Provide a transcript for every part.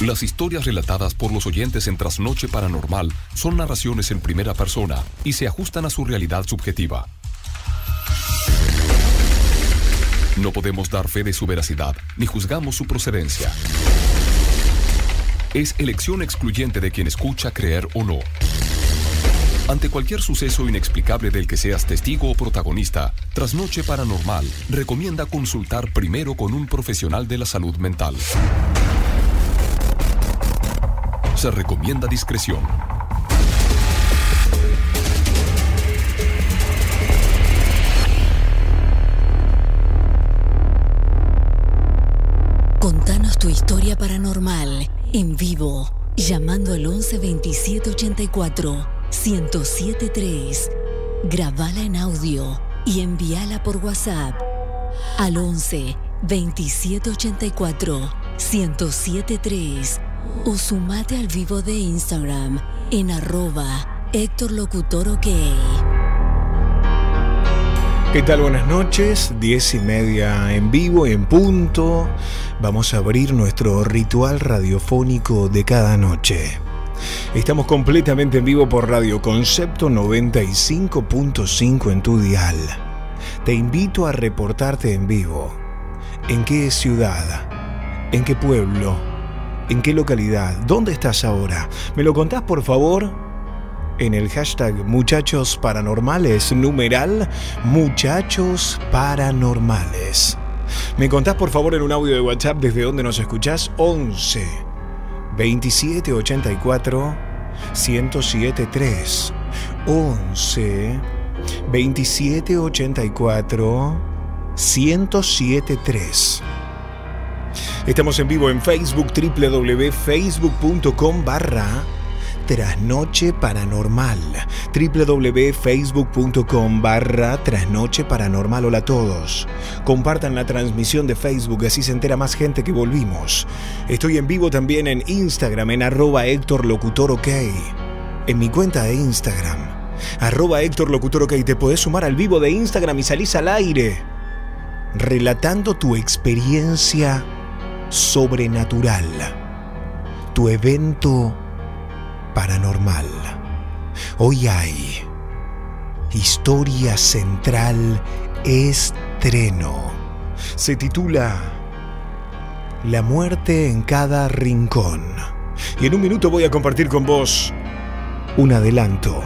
Las historias relatadas por los oyentes en Trasnoche Paranormal son narraciones en primera persona y se ajustan a su realidad subjetiva. No podemos dar fe de su veracidad ni juzgamos su procedencia. Es elección excluyente de quien escucha creer o no. Ante cualquier suceso inexplicable del que seas testigo o protagonista, Trasnoche Paranormal recomienda consultar primero con un profesional de la salud mental. Se recomienda discreción. Contanos tu historia paranormal en vivo, llamando al 11 27 84 1073. Grabala en audio y envíala por WhatsApp al 11 27 84 1073 o sumate al vivo de Instagram en arroba Héctor Locutor OK. ¿Qué tal? Buenas noches, diez y media en vivo, en punto. Vamos a abrir nuestro ritual radiofónico de cada noche. Estamos completamente en vivo por Radio Concepto 95.5 en tu dial. Te invito a reportarte en vivo. ¿En qué ciudad? ¿En qué pueblo? ¿En qué localidad? ¿Dónde estás ahora? ¿Me lo contás por favor? en el hashtag Muchachos Paranormales, numeral Muchachos Paranormales. ¿Me contás por favor en un audio de WhatsApp desde donde nos escuchás? 11 27 84 1073 11 27 84 1073 Estamos en vivo en Facebook www.facebook.com barra Trasnoche Paranormal. www.facebook.com barra Trasnoche Paranormal. Hola a todos. Compartan la transmisión de Facebook, así se entera más gente que volvimos. Estoy en vivo también en Instagram, en arroba Héctor Locutor OK. En mi cuenta de Instagram, arroba Héctor Locutor OK. Te podés sumar al vivo de Instagram y salís al aire. Relatando tu experiencia sobrenatural. Tu evento paranormal. Hoy hay Historia Central Estreno. Se titula La muerte en cada rincón. Y en un minuto voy a compartir con vos un adelanto.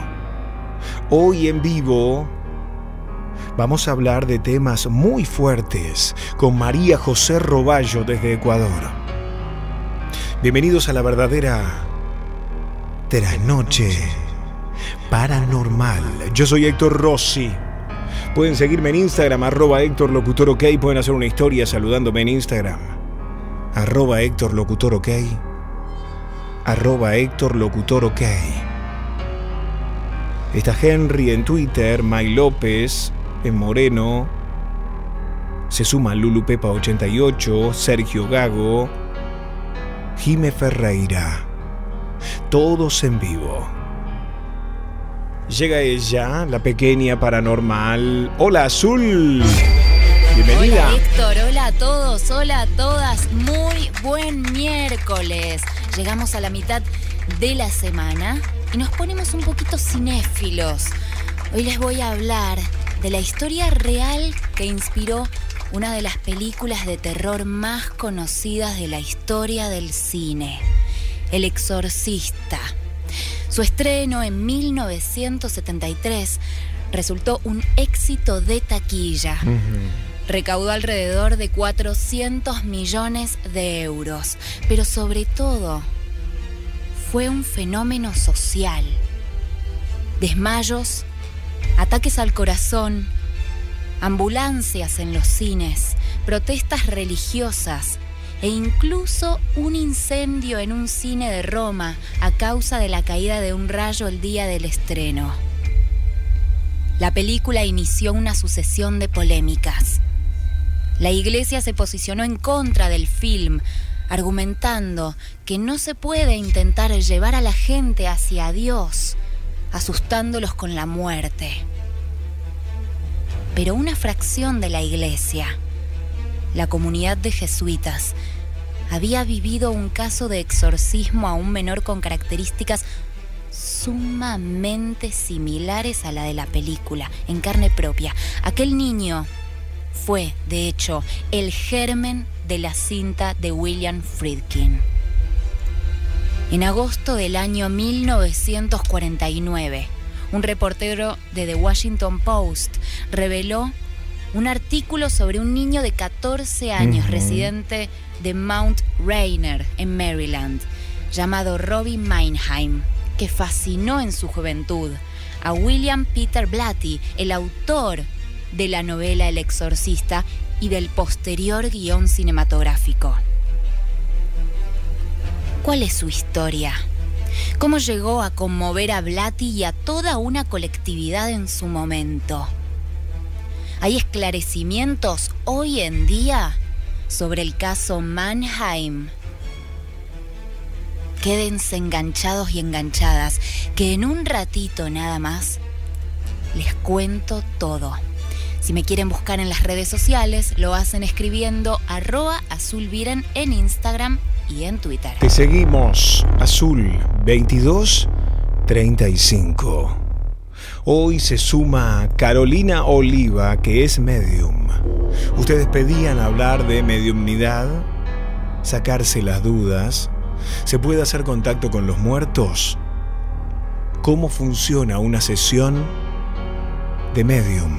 Hoy en vivo vamos a hablar de temas muy fuertes con María José Roballo desde Ecuador. Bienvenidos a la verdadera Trasnoche Paranormal. Yo soy Héctor Rossi. Pueden seguirme en Instagram, arroba Héctor Locutor OK. Pueden hacer una historia saludándome en Instagram. Arroba Héctor Locutor OK. Arroba Héctor Locutor OK. Está Henry en Twitter, May López en Moreno. Se suma Lulu Pepa 88, Sergio Gago, Jime Ferreira todos en vivo. Llega ella, la pequeña paranormal. Hola, Azul. Bienvenida. Hola, Héctor. Hola a todos. Hola a todas. Muy buen miércoles. Llegamos a la mitad de la semana y nos ponemos un poquito cinéfilos. Hoy les voy a hablar de la historia real que inspiró una de las películas de terror más conocidas de la historia del cine. El Exorcista. Su estreno en 1973 resultó un éxito de taquilla. Recaudó alrededor de 400 millones de euros, pero sobre todo fue un fenómeno social. Desmayos, ataques al corazón, ambulancias en los cines, protestas religiosas, e incluso un incendio en un cine de Roma a causa de la caída de un rayo el día del estreno. La película inició una sucesión de polémicas. La iglesia se posicionó en contra del film, argumentando que no se puede intentar llevar a la gente hacia Dios, asustándolos con la muerte. Pero una fracción de la iglesia, la comunidad de jesuitas, había vivido un caso de exorcismo a un menor con características sumamente similares a la de la película, en carne propia. Aquel niño fue, de hecho, el germen de la cinta de William Friedkin. En agosto del año 1949, un reportero de The Washington Post reveló un artículo sobre un niño de 14 años residente de Mount Rainer, en Maryland, llamado Robbie Meinheim, que fascinó en su juventud a William Peter Blatty, el autor de la novela El Exorcista y del posterior guion cinematográfico. ¿Cuál es su historia? ¿Cómo llegó a conmover a Blatty y a toda una colectividad en su momento? ¿Hay esclarecimientos hoy en día sobre el caso Mannheim? Quédense enganchados y enganchadas, que en un ratito nada más les cuento todo. Si me quieren buscar en las redes sociales, lo hacen escribiendo arroba azulviren en Instagram y en Twitter. Te seguimos, Azul 2235. Hoy se suma Carolina Oliva, que es medium. Ustedes pedían hablar de mediumnidad, sacarse las dudas. ¿Se puede hacer contacto con los muertos? ¿Cómo funciona una sesión de medium?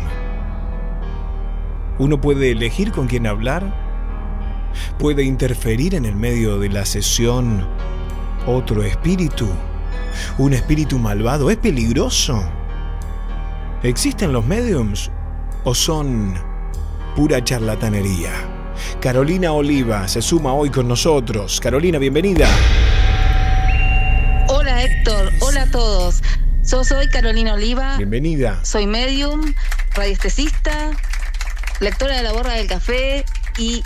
¿Uno puede elegir con quién hablar? ¿Puede interferir en el medio de la sesión otro espíritu? ¿Un espíritu malvado? ¿Es peligroso? ¿Existen los mediums o son pura charlatanería? Carolina Oliva se suma hoy con nosotros. Carolina, bienvenida. Hola Héctor, hola a todos. Yo soy Carolina Oliva. Bienvenida. Soy medium, radiestesista, lectora de la borra del café y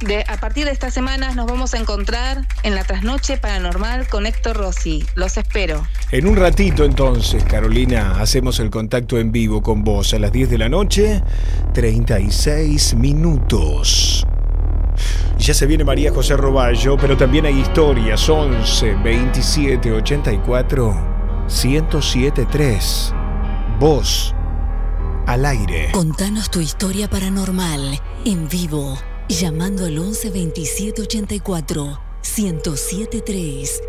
de, a partir de estas semanas nos vamos a encontrar en la trasnoche paranormal con Héctor Rossi. Los espero. En un ratito entonces, Carolina, hacemos el contacto en vivo con vos a las 10 de la noche, 36 minutos. Ya se viene María José Roballo, pero también hay historias 11 27 84 107 3. Vos al aire. Contanos tu historia paranormal en vivo, llamando al 11 27 84 107 3.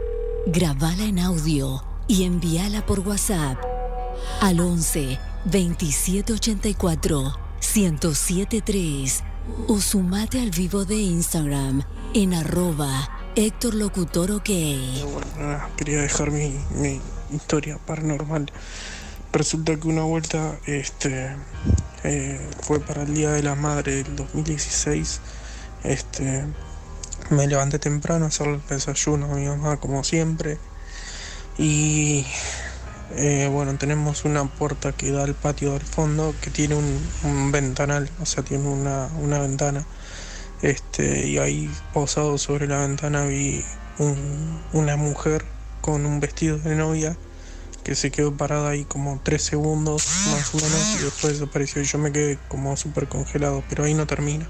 Grabala en audio y envíala por WhatsApp al 11 27 84 107 3 o sumate al vivo de Instagram en arroba Héctor Locutor OK. Bueno, quería dejar mi, mi historia paranormal. Resulta que una vuelta este, eh, fue para el Día de la Madre del 2016. Este, me levanté temprano a hacer el desayuno a mi mamá como siempre. Y eh, bueno, tenemos una puerta que da al patio del fondo que tiene un, un ventanal, o sea, tiene una, una, ventana. Este, y ahí posado sobre la ventana vi un, una mujer con un vestido de novia que se quedó parada ahí como tres segundos más o menos y después desapareció y yo me quedé como súper congelado, pero ahí no termina.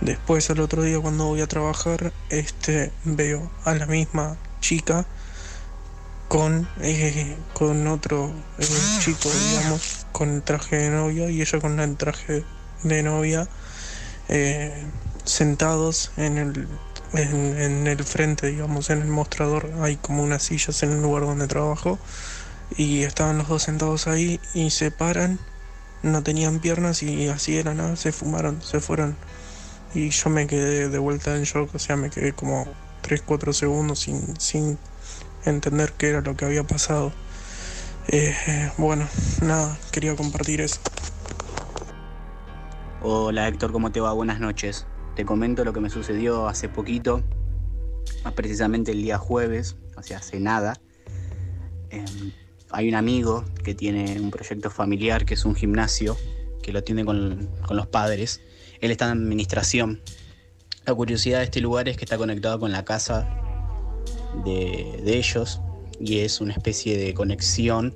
Después al otro día cuando voy a trabajar, este veo a la misma chica con, eh, con otro eh, chico, digamos, con el traje de novia y ella con el traje de novia eh, sentados en el, en, en, el frente, digamos, en el mostrador. Hay como unas sillas en el lugar donde trabajo y estaban los dos sentados ahí y se paran, no tenían piernas y así era nada, se fumaron, se fueron. Y yo me quedé de vuelta en shock, o sea, me quedé como 3-4 segundos sin, sin entender qué era lo que había pasado. Eh, bueno, nada, quería compartir eso. Hola Héctor, ¿cómo te va? Buenas noches. Te comento lo que me sucedió hace poquito, más precisamente el día jueves, o sea, hace nada. Eh, hay un amigo que tiene un proyecto familiar que es un gimnasio, que lo atiende con, con los padres. Él está en administración. La curiosidad de este lugar es que está conectado con la casa de, de, ellos y es una especie de conexión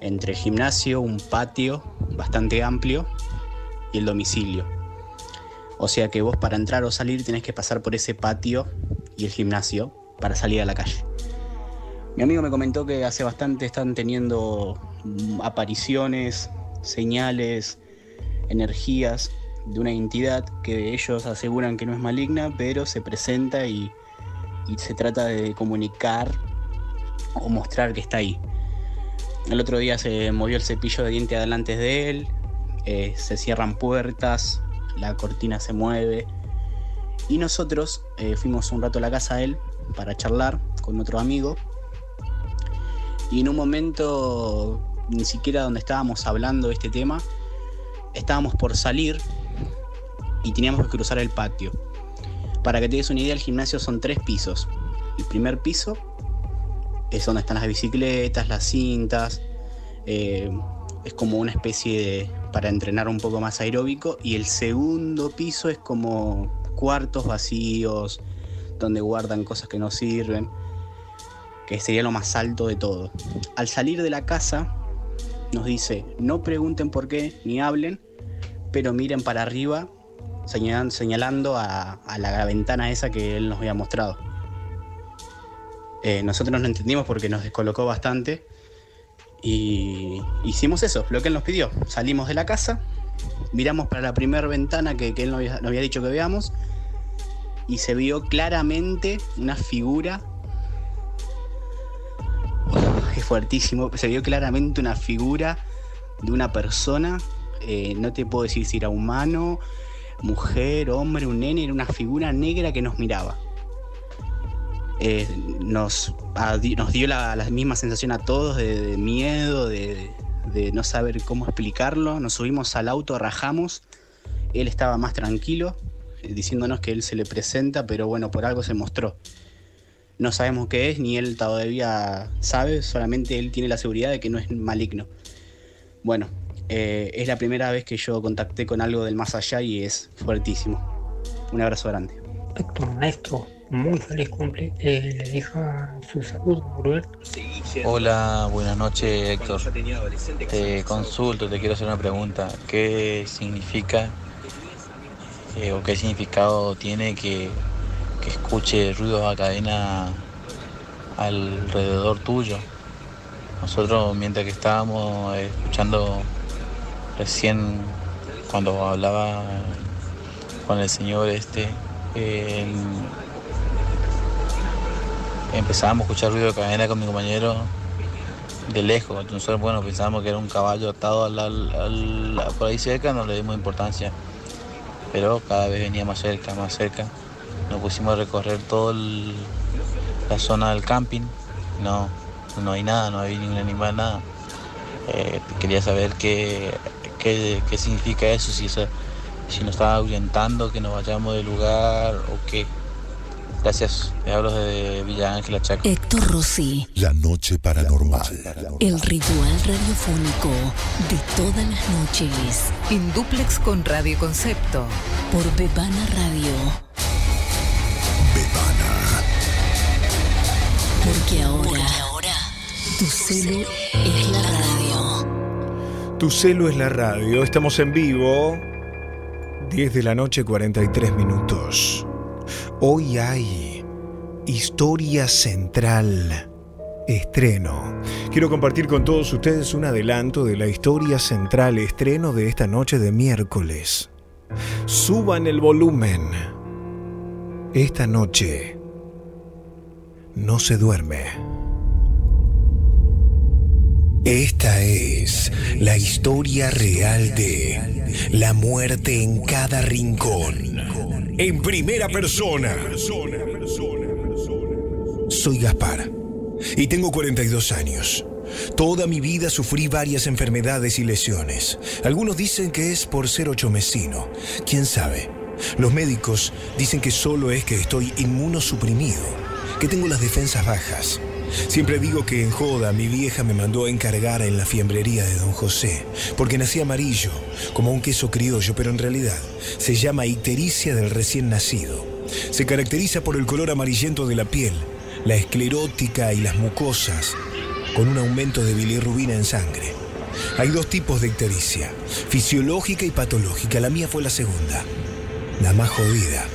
entre el gimnasio, un patio bastante amplio y el domicilio. O sea que vos para entrar o salir tenés que pasar por ese patio y el gimnasio para salir a la calle. Mi amigo me comentó que hace bastante están teniendo mm, apariciones, señales, energías de una entidad que ellos aseguran que no es maligna, pero se presenta y, se trata de comunicar o mostrar que está ahí. El otro día se movió el cepillo de diente adelante de él, eh, se cierran puertas, la cortina se mueve. Y nosotros eh, fuimos un rato a la casa de él para charlar con otro amigo. Y en un momento, ni siquiera donde estábamos hablando de este tema, estábamos por salir y teníamos que cruzar el patio. Para que te des una idea, el gimnasio son tres pisos. El primer piso es donde están las bicicletas, las cintas. Eh, es como una especie de. para entrenar un poco más aeróbico. Y el segundo piso es como cuartos vacíos, donde guardan cosas que no sirven. Que sería lo más alto de todo. Al salir de la casa, nos dice: no pregunten por qué, ni hablen, pero miren para arriba, señalando a, la ventana esa que él nos había mostrado. Eh, nosotros no entendimos porque nos descolocó bastante. Y hicimos eso, lo que él nos pidió. Salimos de la casa, miramos para la primera ventana que, él nos había, dicho que veamos. Y se vio claramente una figura. Fuertísimo. Se vio claramente una figura de una persona. Eh, no te puedo decir si era humano, mujer, hombre, un nene. Era una figura negra que nos miraba. Eh, nos, nos, dio la, misma sensación a todos de, miedo, de, no saber cómo explicarlo. Nos subimos al auto, rajamos. Él estaba más tranquilo, eh, diciéndonos que él se le presenta, pero bueno, por algo se mostró. No sabemos qué es, ni él todavía sabe, solamente él tiene la seguridad de que no es maligno. Bueno, eh, es la primera vez que yo contacté con algo del más allá y es fuertísimo. Un abrazo grande. maestro, muy feliz cumple. Eh, le deja su salud, Roberto. Hola, buenas noches, Héctor. Te consulto, te quiero hacer una pregunta. ¿Qué significa eh, o qué significado tiene que, que escuche ruidos a cadena alrededor tuyo? Nosotros, mientras que estábamos escuchando recién cuando hablaba con el señor este, empezábamos a escuchar ruido de cadena con mi compañero de lejos. Nosotros, bueno, pensábamos que era un caballo atado al, por ahí cerca, no le dimos importancia. Pero cada vez venía más cerca, más cerca. Nos pusimos a recorrer toda la zona del camping. No, no hay nada, no hay ningún animal, nada. Eh, quería saber qué, qué, significa eso, si, eso, si nos estaba ahuyentando, que nos vayamos del lugar o qué. Gracias. Me hablo de Villa Ángela Chaco. Héctor Rossi. La noche paranormal. El ritual radiofónico de todas las noches. En duplex con Radio Concepto. Por Bebana Radio. Porque ahora, ahora tu celo es la radio. Tu celo es la radio. Estamos en vivo. 10 de la noche, 43 minutos. Hoy hay Historia Central. Estreno. Quiero compartir con todos ustedes un adelanto de la historia central estreno de esta noche de miércoles. Suban el volumen. Esta noche no se duerme. Esta es la historia real de la muerte en cada rincón en primera persona. Soy Gaspar y tengo 42 años. Toda mi vida sufrí varias enfermedades y lesiones. Algunos dicen que es por ser ochomecino. ¿Quién sabe? Los médicos dicen que solo es que estoy inmunosuprimido, que tengo las defensas bajas. Siempre digo que en joda mi vieja me mandó a encargar en la fiembrería de don José, porque nací amarillo, como un queso criollo, pero en realidad se llama ictericia del recién nacido. Se caracteriza por el color amarillento de la piel, la esclerótica y las mucosas, con un aumento de bilirrubina en sangre. Hay dos tipos de ictericia, fisiológica y patológica. La mía fue la segunda. La más jodida.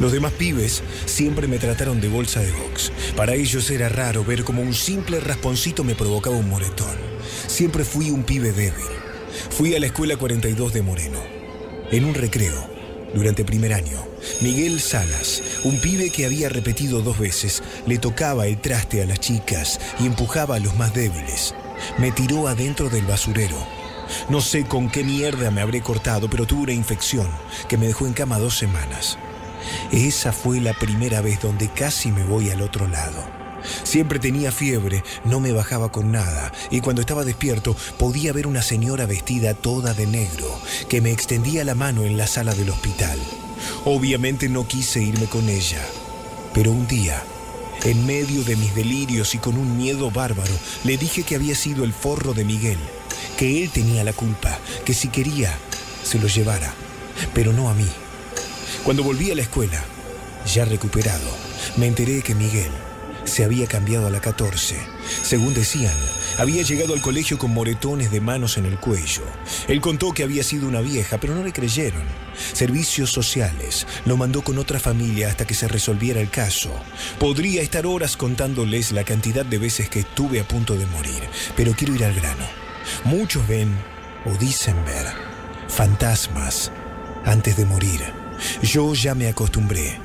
Los demás pibes siempre me trataron de bolsa de box. Para ellos era raro ver como un simple rasponcito me provocaba un moretón. Siempre fui un pibe débil. Fui a la escuela 42 de Moreno. En un recreo, durante primer año, Miguel Salas, un pibe que había repetido dos veces, le tocaba el traste a las chicas y empujaba a los más débiles. Me tiró adentro del basurero. No sé con qué mierda me habré cortado, pero tuve una infección que me dejó en cama dos semanas. Esa fue la primera vez donde casi me voy al otro lado. Siempre tenía fiebre, no me bajaba con nada, y cuando estaba despierto podía ver una señora vestida toda de negro, que me extendía la mano en la sala del hospital. Obviamente no quise irme con ella, pero un día, en medio de mis delirios y con un miedo bárbaro, le dije que había sido el forro de Miguel, que él tenía la culpa, que si quería, se lo llevara, pero no a mí. Cuando volví a la escuela, ya recuperado, me enteré que Miguel se había cambiado a la 14. Según decían, había llegado al colegio con moretones de manos en el cuello. Él contó que había sido una vieja, pero no le creyeron. Servicios sociales lo mandó con otra familia hasta que se resolviera el caso. Podría estar horas contándoles la cantidad de veces que estuve a punto de morir, pero quiero ir al grano. Muchos ven, o dicen ver, fantasmas antes de morir. Yo ya me acostumbré.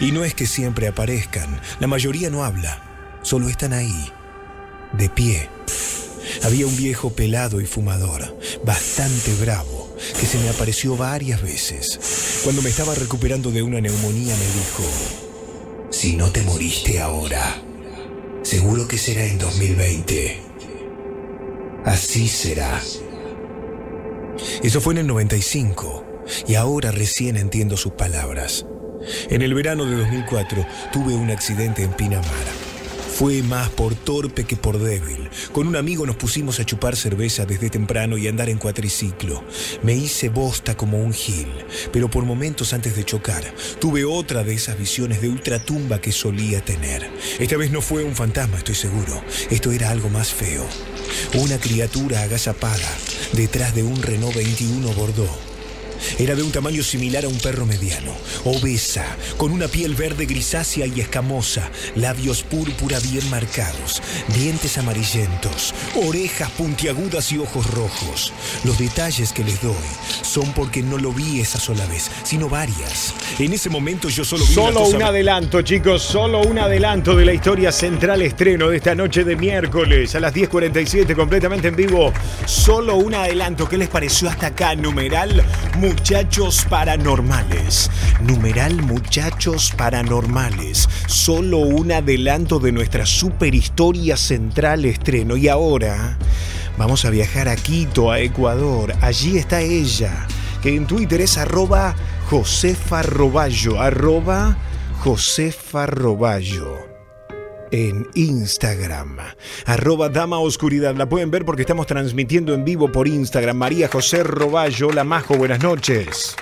Y no es que siempre aparezcan, la mayoría no habla, solo están ahí, de pie. Había un viejo pelado y fumador, bastante bravo, que se me apareció varias veces. Cuando me estaba recuperando de una neumonía me dijo, si no te moriste ahora, seguro que será en 2020. Así será. Eso fue en el 95 y ahora recién entiendo sus palabras. En el verano de 2004 tuve un accidente en Pinamara. Fue más por torpe que por débil. Con un amigo nos pusimos a chupar cerveza desde temprano y andar en cuatriciclo. Me hice bosta como un gil, pero por momentos antes de chocar tuve otra de esas visiones de ultratumba que solía tener. Esta vez no fue un fantasma, estoy seguro. Esto era algo más feo. Una criatura agazapada detrás de un Renault 21 Bordeaux. Era de un tamaño similar a un perro mediano, obesa, con una piel verde grisácea y escamosa, labios púrpura bien marcados, dientes amarillentos, orejas puntiagudas y ojos rojos. Los detalles que les doy son porque no lo vi esa sola vez, sino varias. En ese momento yo solo vi Solo una cosa- un adelanto, chicos, solo un adelanto de la historia central estreno de esta noche de miércoles a las 10.47 completamente en vivo. Solo un adelanto. ¿Qué les pareció hasta acá? Numeral Muchachos Paranormales. Numeral Muchachos Paranormales. Solo un adelanto de nuestra super historia central estreno. Y ahora vamos a viajar a Quito, a Ecuador. Allí está ella, que en Twitter es arroba Josefa Roballo, arroba Josefa Roballo. En Instagram, arroba Dama Oscuridad. La pueden ver porque estamos transmitiendo en vivo por Instagram. María José Roballo, la Majo, buenas noches.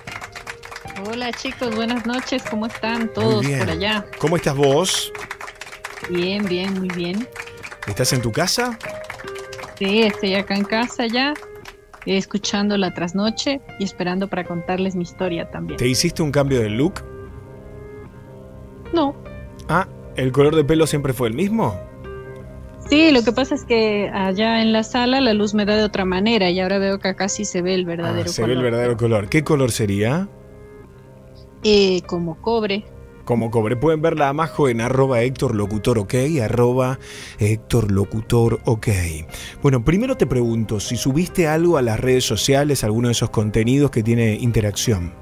Hola chicos, buenas noches, ¿cómo están todos por allá? ¿Cómo estás vos? Bien, bien, muy bien. ¿Estás en tu casa? Sí, estoy acá en casa ya, escuchando la trasnoche y esperando para contarles mi historia también. ¿Te hiciste un cambio de look? No, Ah, ¿el color de pelo siempre fue el mismo? sí, lo que pasa es que allá en la sala la luz me da de otra manera y ahora veo que acá sí se ve el Ah, verdadero se ve el color. verdadero color. ¿Qué color sería? Eh, como cobre. Como cobre. Pueden verla a Majo en arroba Héctor Locutor OK, arroba Héctor Locutor OK. Bueno, primero te pregunto si subiste algo a las redes sociales, alguno de esos contenidos que tiene interacción.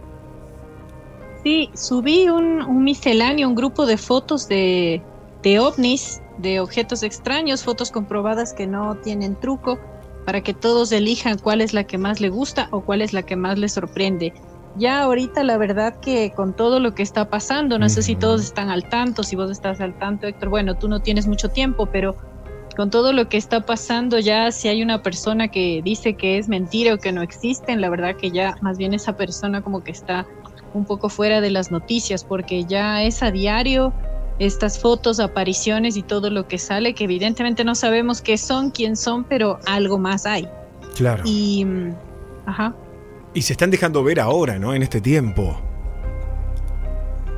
Sí, subí un, un misceláneo, un grupo de fotos de, de ovnis, de objetos extraños, fotos comprobadas que no tienen truco, para que todos elijan cuál es la que más le gusta o cuál es la que más les sorprende. Ya ahorita la verdad que con todo lo que está pasando, no sé si todos están al tanto, si vos estás al tanto, Héctor, bueno, tú no tienes mucho tiempo, pero con todo lo que está pasando ya si hay una persona que dice que es mentira o que no existen, la verdad que ya más bien esa persona como que está un poco fuera de las noticias porque ya es a diario estas fotos, apariciones y todo lo que sale que evidentemente no sabemos qué son, quién son, pero algo más hay. Claro. Y mm, ajá. Y se están dejando ver ahora, ¿no? En este tiempo.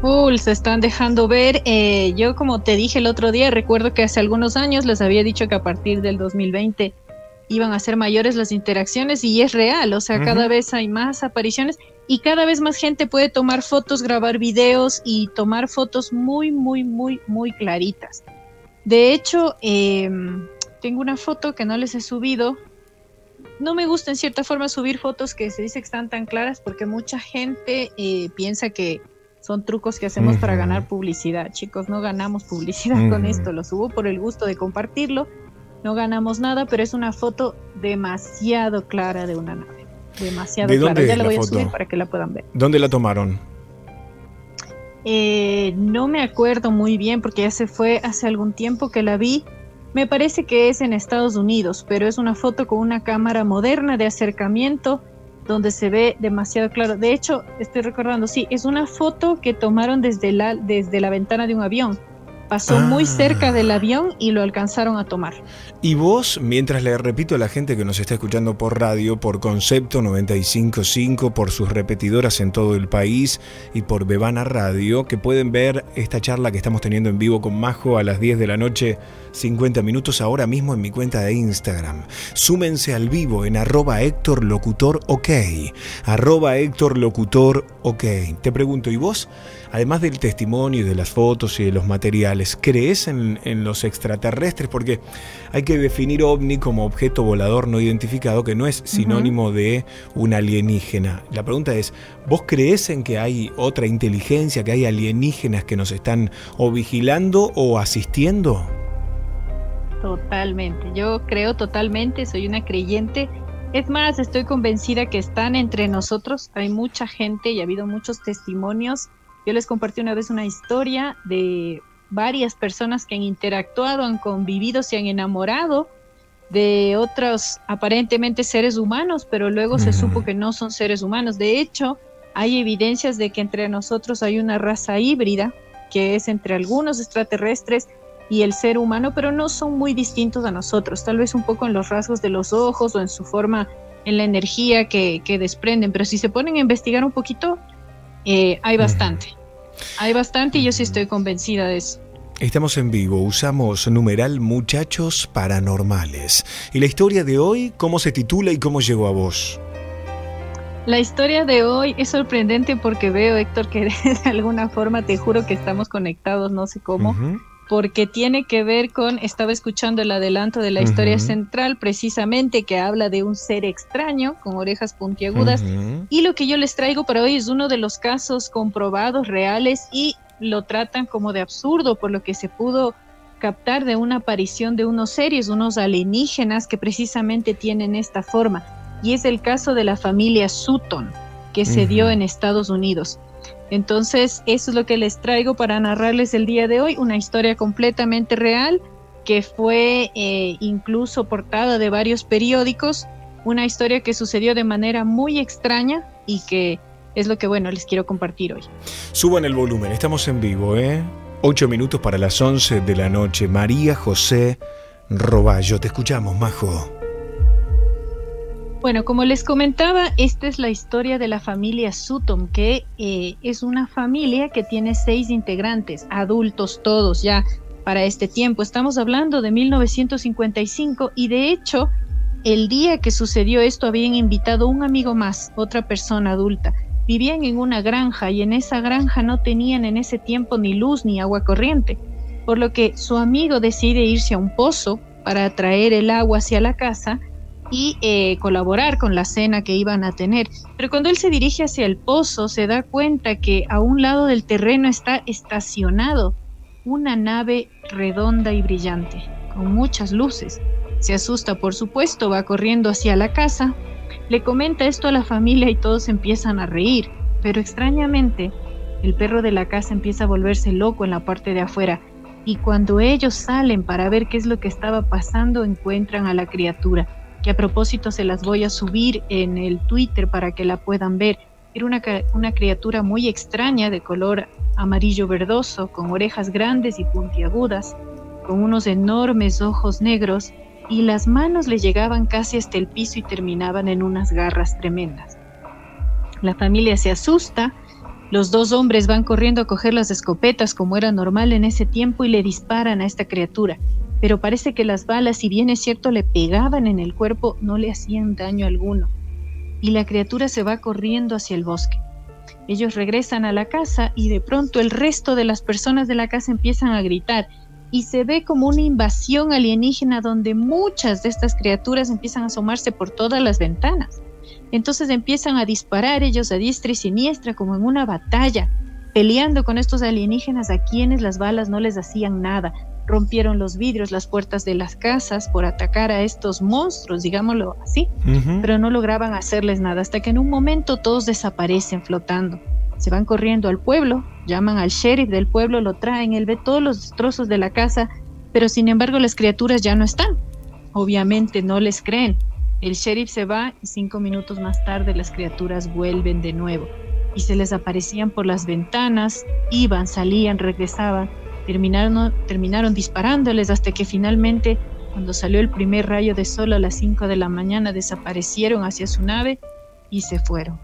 Full, se están dejando ver. Eh, yo como te dije el otro día, recuerdo que hace algunos años les había dicho que a partir del 2020 iban a ser mayores las interacciones y es real, o sea, cada vez hay más apariciones y cada vez más gente puede tomar fotos, grabar videos y tomar fotos muy, muy, muy, muy claritas. De hecho, em, tengo una foto que no les he subido. No me gusta en cierta forma subir fotos que se dice que están tan claras porque mucha gente eh, piensa que son trucos que hacemos para ganar publicidad. Chicos, no ganamos publicidad con esto, lo subo por el gusto de compartirlo. No ganamos nada, pero es una foto demasiado clara de una nave. Demasiado ¿De clara. dónde Ya la la voy a subir para que la puedan ver. ¿Dónde la tomaron? Eh, no me acuerdo muy bien porque ya se fue hace algún tiempo que la vi. Me parece que es en Estados Unidos, pero es una foto con una cámara moderna de acercamiento donde se ve demasiado claro. De hecho, estoy recordando, sí, es una foto que tomaron desde la, desde la ventana de un avión. Pasó muy Ah. cerca del avión y lo alcanzaron a tomar. Y vos, mientras le repito a la gente que nos está escuchando por radio, por Concepto 955, por sus repetidoras en todo el país y por Bebana Radio, que pueden ver esta charla que estamos teniendo en vivo con Majo a las 10 de la noche, 50 minutos ahora mismo en mi cuenta de Instagram. Súmense al vivo en arroba Héctor Locutor OK. Arroba Héctor Locutor OK. Te pregunto, ¿y vos, además del testimonio y de las fotos y de los materiales, crees en, en los extraterrestres? Porque hay que definir ovni como objeto volador no identificado, que no es sinónimo de un alienígena. La pregunta es, ¿vos crees en que hay otra inteligencia, que hay alienígenas que nos están o vigilando o asistiendo? Totalmente, yo creo totalmente, soy una creyente. Es más, estoy convencida que están entre nosotros. Hay mucha gente y ha habido muchos testimonios. Yo les compartí una vez una historia de varias personas que han interactuado, han convivido, se han enamorado de otros aparentemente seres humanos, pero luego se supo que no son seres humanos. De hecho, hay evidencias de que entre nosotros hay una raza híbrida, que es entre algunos extraterrestres y el ser humano, pero no son muy distintos a nosotros, tal vez un poco en los rasgos de los ojos o en su forma, en la energía que, que desprenden, pero si se ponen a investigar un poquito, eh, hay bastante. Hay bastante y yo sí estoy convencida de eso. Estamos en vivo, usamos numeral muchachos paranormales. ¿Y la historia de hoy cómo se titula y cómo llegó a vos? La historia de hoy es sorprendente porque veo, Héctor, que de alguna forma te juro que estamos conectados, no sé cómo. Porque tiene que ver con, estaba escuchando el adelanto de la historia central, precisamente que habla de un ser extraño con orejas puntiagudas. Y lo que yo les traigo para hoy es uno de los casos comprobados, reales, y lo tratan como de absurdo, por lo que se pudo captar de una aparición de unos seres, unos alienígenas que precisamente tienen esta forma. Y es el caso de la familia Sutton, que se dio en Estados Unidos. Entonces, eso es lo que les traigo para narrarles el día de hoy, una historia completamente real que fue eh, incluso portada de varios periódicos, una historia que sucedió de manera muy extraña y que es lo que, bueno, les quiero compartir hoy. Suban el volumen, estamos en vivo, ¿eh? Ocho minutos para las 11 de la noche. María José Roballo, te escuchamos, Majo. Bueno, como les comentaba, esta es la historia de la familia Sutton, que eh, es una familia que tiene seis integrantes, adultos todos ya para este tiempo. Estamos hablando de 1955 y de hecho, el día que sucedió esto habían invitado un amigo más, otra persona adulta. Vivían en una granja y en esa granja no tenían en ese tiempo ni luz ni agua corriente, por lo que su amigo decide irse a un pozo para traer el agua hacia la casa y eh, colaborar con la cena que iban a tener. Pero cuando él se dirige hacia el pozo, se da cuenta que a un lado del terreno está estacionado una nave redonda y brillante, con muchas luces. Se asusta, por supuesto, va corriendo hacia la casa, le comenta esto a la familia y todos empiezan a reír, pero extrañamente el perro de la casa empieza a volverse loco en la parte de afuera y cuando ellos salen para ver qué es lo que estaba pasando encuentran a la criatura que a propósito se las voy a subir en el Twitter para que la puedan ver. Era una, una criatura muy extraña de color amarillo verdoso, con orejas grandes y puntiagudas, con unos enormes ojos negros y las manos le llegaban casi hasta el piso y terminaban en unas garras tremendas. La familia se asusta Los dos hombres van corriendo a coger las escopetas como era normal en ese tiempo y le disparan a esta criatura. Pero parece que las balas, si bien es cierto le pegaban en el cuerpo, no le hacían daño alguno. Y la criatura se va corriendo hacia el bosque. Ellos regresan a la casa y de pronto el resto de las personas de la casa empiezan a gritar y se ve como una invasión alienígena donde muchas de estas criaturas empiezan a asomarse por todas las ventanas. Entonces empiezan a disparar ellos a diestra y siniestra como en una batalla, peleando con estos alienígenas a quienes las balas no les hacían nada. Rompieron los vidrios, las puertas de las casas por atacar a estos monstruos, digámoslo así, pero no lograban hacerles nada hasta que en un momento todos desaparecen flotando. Se van corriendo al pueblo, llaman al sheriff del pueblo, lo traen, él ve todos los destrozos de la casa, pero sin embargo las criaturas ya no están. Obviamente no les creen. El sheriff se va y cinco minutos más tarde las criaturas vuelven de nuevo y se les aparecían por las ventanas, iban, salían, regresaban, terminaron, terminaron disparándoles hasta que finalmente, cuando salió el primer rayo de sol a las 5 de la mañana, desaparecieron hacia su nave y se fueron.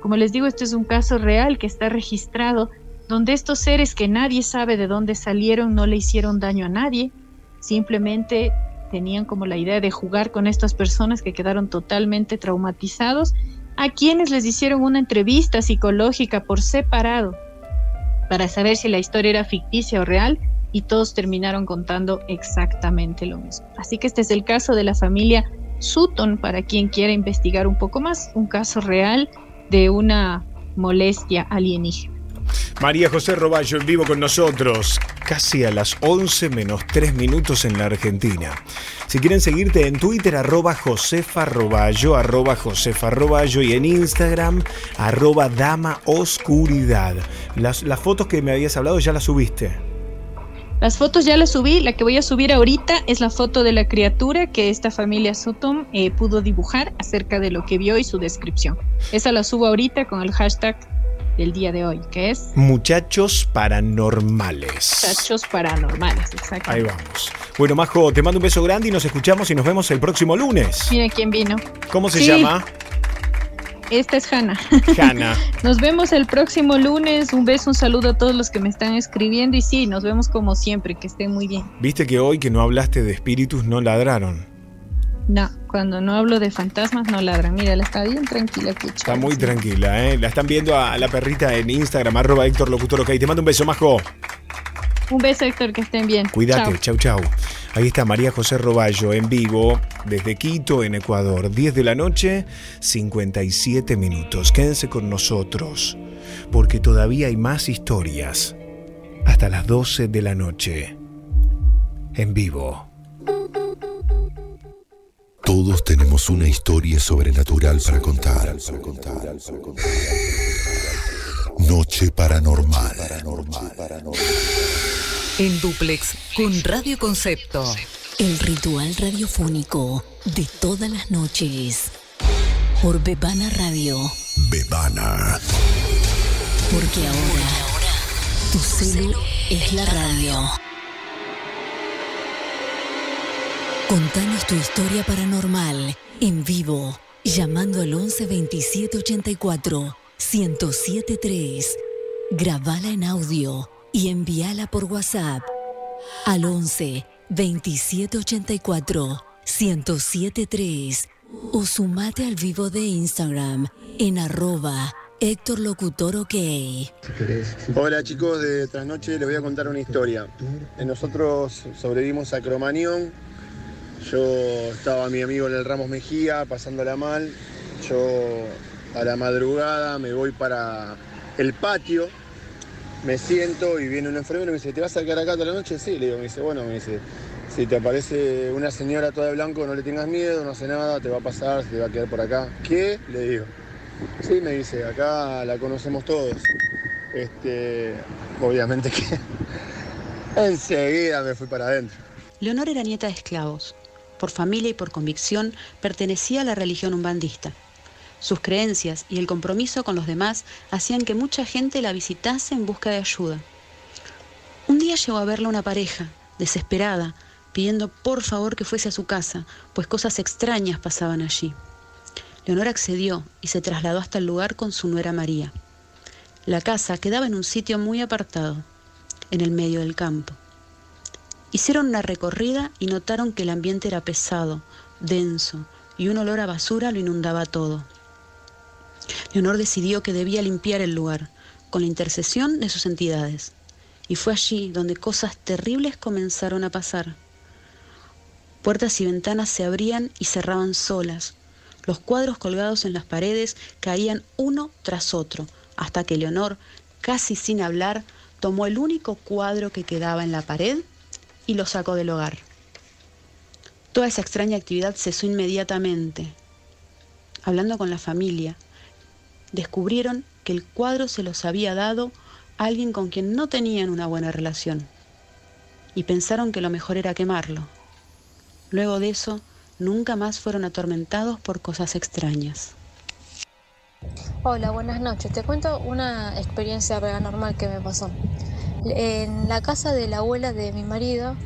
Como les digo, este es un caso real que está registrado, donde estos seres que nadie sabe de dónde salieron no le hicieron daño a nadie, simplemente tenían como la idea de jugar con estas personas que quedaron totalmente traumatizados, a quienes les hicieron una entrevista psicológica por separado para saber si la historia era ficticia o real y todos terminaron contando exactamente lo mismo. Así que este es el caso de la familia Sutton para quien quiera investigar un poco más, un caso real de una molestia alienígena. María José Roballo en vivo con nosotros, casi a las 11 menos 3 minutos en la Argentina. Si quieren seguirte en Twitter, arroba Josefa Roballo, arroba Josefa Roballo y en Instagram, arroba Dama Oscuridad. Las, fotos que me habías hablado ya las subiste. Las fotos ya las subí, la que voy a subir ahorita es la foto de la criatura que esta familia Sutton eh, pudo dibujar acerca de lo que vio y su descripción. Esa la subo ahorita con el hashtag del día de hoy, que es Muchachos Paranormales. Muchachos Paranormales, exacto. Ahí vamos. Bueno, Majo, te mando un beso grande y nos escuchamos y nos vemos el próximo lunes. Mira quién vino. ¿Cómo se Sí. llama? Esta es Hanna. Hanna. Nos vemos el próximo lunes. Un beso, un saludo a todos los que me están escribiendo. Y sí, nos vemos como siempre. Que estén muy bien. Viste que hoy que no hablaste de espíritus no ladraron. No, cuando no hablo de fantasmas no ladran. Mira, la está bien tranquila, Cucho. Está muy tranquila, ¿eh? La están viendo a la perrita en Instagram, arroba Héctor Locutor, ok. Te mando un beso, Majo. Un beso, Héctor, que estén bien. Cuídate, Chao. chau, chau. Ahí está María José Roballo en vivo desde Quito, en Ecuador. 10 de la noche, 57 minutos. Quédense con nosotros, porque todavía hay más historias. Hasta las 12 de la noche. En vivo. Todos tenemos una historia sobrenatural para contar. Noche paranormal. En duplex con Radio Concepto. El ritual radiofónico de todas las noches. Por Bebana Radio. Bebana. Porque ahora tu celu es la radio. Contanos tu historia paranormal en vivo, llamando al 11 27 84 1073. Grabala en audio y envíala por WhatsApp al 11 27 84 1073 o sumate al vivo de Instagram en arroba Héctor Locutor OK. Hola chicos de Trasnoche, les voy a contar una historia. Eh, Nosotros sobrevivimos a Cromañón. Yo estaba mi amigo en el Ramos Mejía pasándola mal. Yo a la madrugada me voy para el patio, me siento y viene un enfermero y me dice, ¿te vas a quedar acá toda la noche? Sí, le digo, me dice, bueno, me dice, si te aparece una señora toda de blanco, no le tengas miedo, no hace nada, te va a pasar, se te va a quedar por acá. ¿Qué? Le digo. Sí, me dice, acá la conocemos todos. Este, obviamente que enseguida me fui para adentro. Leonor era nieta de esclavos. Por familia y por convicción pertenecía a la religión umbandista. Sus creencias y el compromiso con los demás hacían que mucha gente la visitase en busca de ayuda. Un día llegó a verla una pareja, desesperada, pidiendo por favor que fuese a su casa, pues cosas extrañas pasaban allí. Leonor accedió y se trasladó hasta el lugar con su nuera María. La casa quedaba en un sitio muy apartado, en el medio del campo. Hicieron una recorrida y notaron que el ambiente era pesado, denso, y un olor a basura lo inundaba todo. Leonor decidió que debía limpiar el lugar, con la intercesión de sus entidades. Y fue allí donde cosas terribles comenzaron a pasar. Puertas y ventanas se abrían y cerraban solas. Los cuadros colgados en las paredes caían uno tras otro, hasta que Leonor, casi sin hablar, tomó el único cuadro que quedaba en la pared y lo sacó del hogar. Toda esa extraña actividad cesó inmediatamente. Hablando con la familia, descubrieron que el cuadro se los había dado alguien con quien no tenían una buena relación y pensaron que lo mejor era quemarlo. Luego de eso, nunca más fueron atormentados por cosas extrañas. Hola, buenas noches. Te cuento una experiencia paranormal que me pasó. En la casa de la abuela de mi marido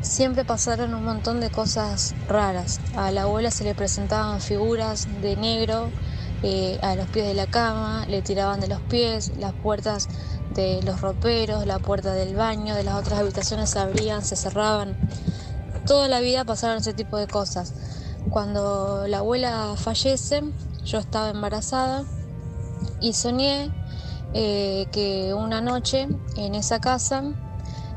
siempre pasaron un montón de cosas raras. A la abuela se le presentaban figuras de negro eh, a los pies de la cama, le tiraban de los pies, las puertas de los roperos, la puerta del baño, de las otras habitaciones se abrían, se cerraban. Toda la vida pasaron ese tipo de cosas. Cuando la abuela fallece, yo estaba embarazada y soñé eh, que una noche en esa casa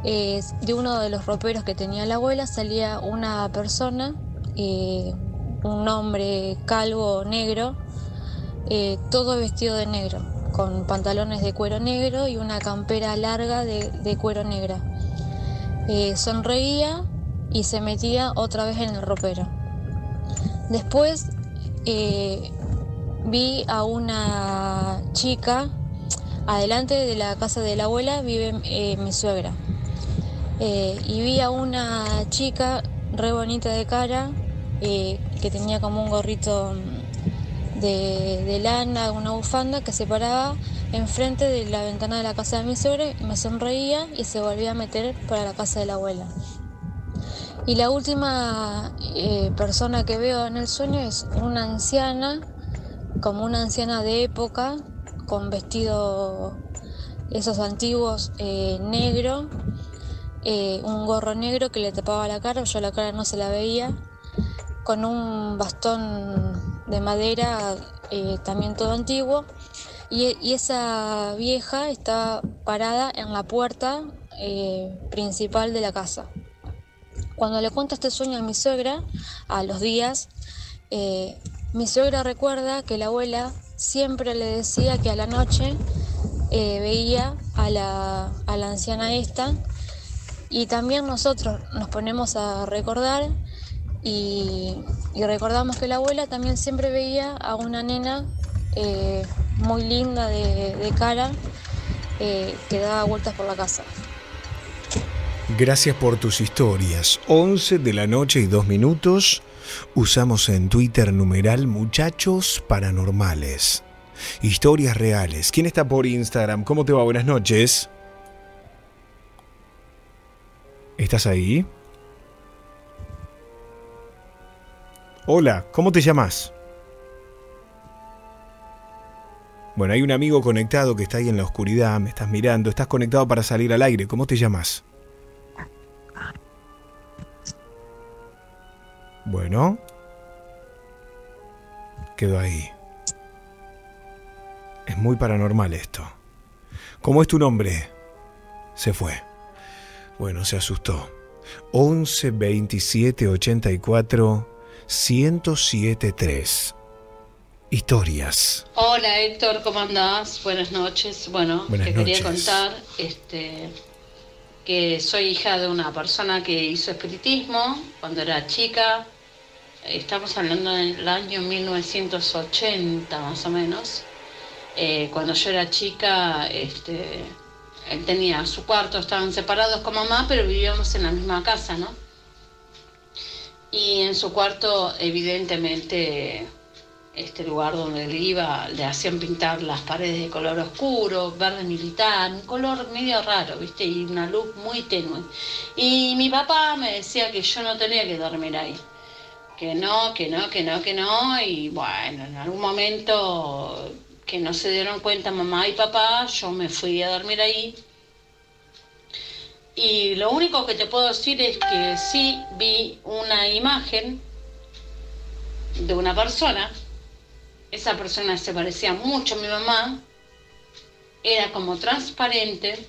eh, de uno de los roperos que tenía la abuela salía una persona, un hombre calvo negro, eh, todo vestido de negro, con pantalones de cuero negro y una campera larga de, cuero negra. Eh, sonreía y se metía otra vez en el ropero. Después eh, vi a una chica, adelante de la casa de la abuela vive mi suegra. y vi a una chica re bonita de cara, que tenía como un gorrito de, lana, una bufanda que se paraba enfrente de la ventana de la casa de mi suegra, me sonreía y se volvía a meter para la casa de la abuela. Y la última eh, persona que veo en el sueño es una anciana, como una anciana de época, con vestido esos antiguos eh, negro, eh, un gorro negro que le tapaba la cara, yo la cara no se la veía, con un bastón de madera, eh, también todo antiguo. Y, esa vieja está parada en la puerta eh, principal de la casa. Cuando le cuento este sueño a mi suegra, a los días, mi suegra recuerda que la abuela siempre le decía que a la noche veía a la, a la anciana esta y también nosotros nos ponemos a recordar y, recordamos que la abuela también siempre veía a una nena eh, muy linda de, cara eh, que daba vueltas por la casa. Gracias por tus historias. 11 de la noche y 2 minutos. Usamos en Twitter numeral muchachos paranormales. Historias reales. ¿Quién está por Instagram? ¿Cómo te va? Buenas noches. ¿Estás ahí? Hola, ¿cómo te llamas? Bueno, hay un amigo conectado que está ahí en la oscuridad, me estás mirando, estás conectado para salir al aire, ¿cómo te llamas? Bueno, quedó ahí. Es muy paranormal esto. ¿Cómo es tu nombre? Se fue. Bueno, se asustó. 11 27 84 1073. Historias. Hola Héctor, ¿cómo andás? Buenas noches. Bueno, te quería contar este, que soy hija de una persona que hizo espiritismo cuando era chica. Estamos hablando del año 1980 más o menos. Eh, cuando yo era chica, este, él tenía su cuarto, estaban separados con mamá, pero vivíamos en la misma casa, ¿no? Y en su cuarto, evidentemente, este lugar donde él iba, le hacían pintar las paredes de color oscuro, verde militar, un color medio raro, ¿viste? Y una luz muy tenue. Y mi papá me decía que yo no tenía que dormir ahí. Que no, que no, que no, que no. Y bueno, en algún momento que no se dieron cuenta mamá y papá, yo me fui a dormir ahí. Y lo único que te puedo decir es que sí vi una imagen de una persona. Esa persona se parecía mucho a mi mamá. Era como transparente.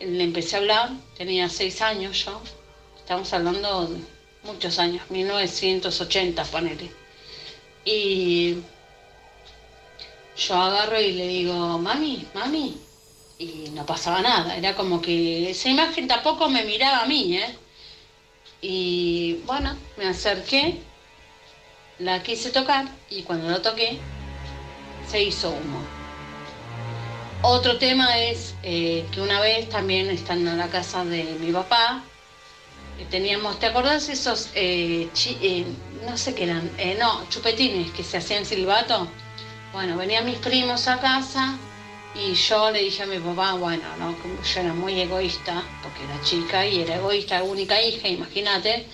Le empecé a hablar, tenía seis años yo. Estamos hablando muchos años, 1980, ponele. Y yo agarro y le digo, mami, mami, y no pasaba nada, era como que esa imagen tampoco me miraba a mí, ¿eh? Y bueno, me acerqué, la quise tocar y cuando lo toqué, se hizo humo. Otro tema es eh, que una vez también estando en la casa de mi papá, teníamos, ¿te acordás esos, eh, no sé qué eran, no, chupetines que se hacían silbato? Bueno, venían mis primos a casa y yo le dije a mi papá, bueno, no, como yo era muy egoísta, porque era chica y era egoísta, única hija, imagínate.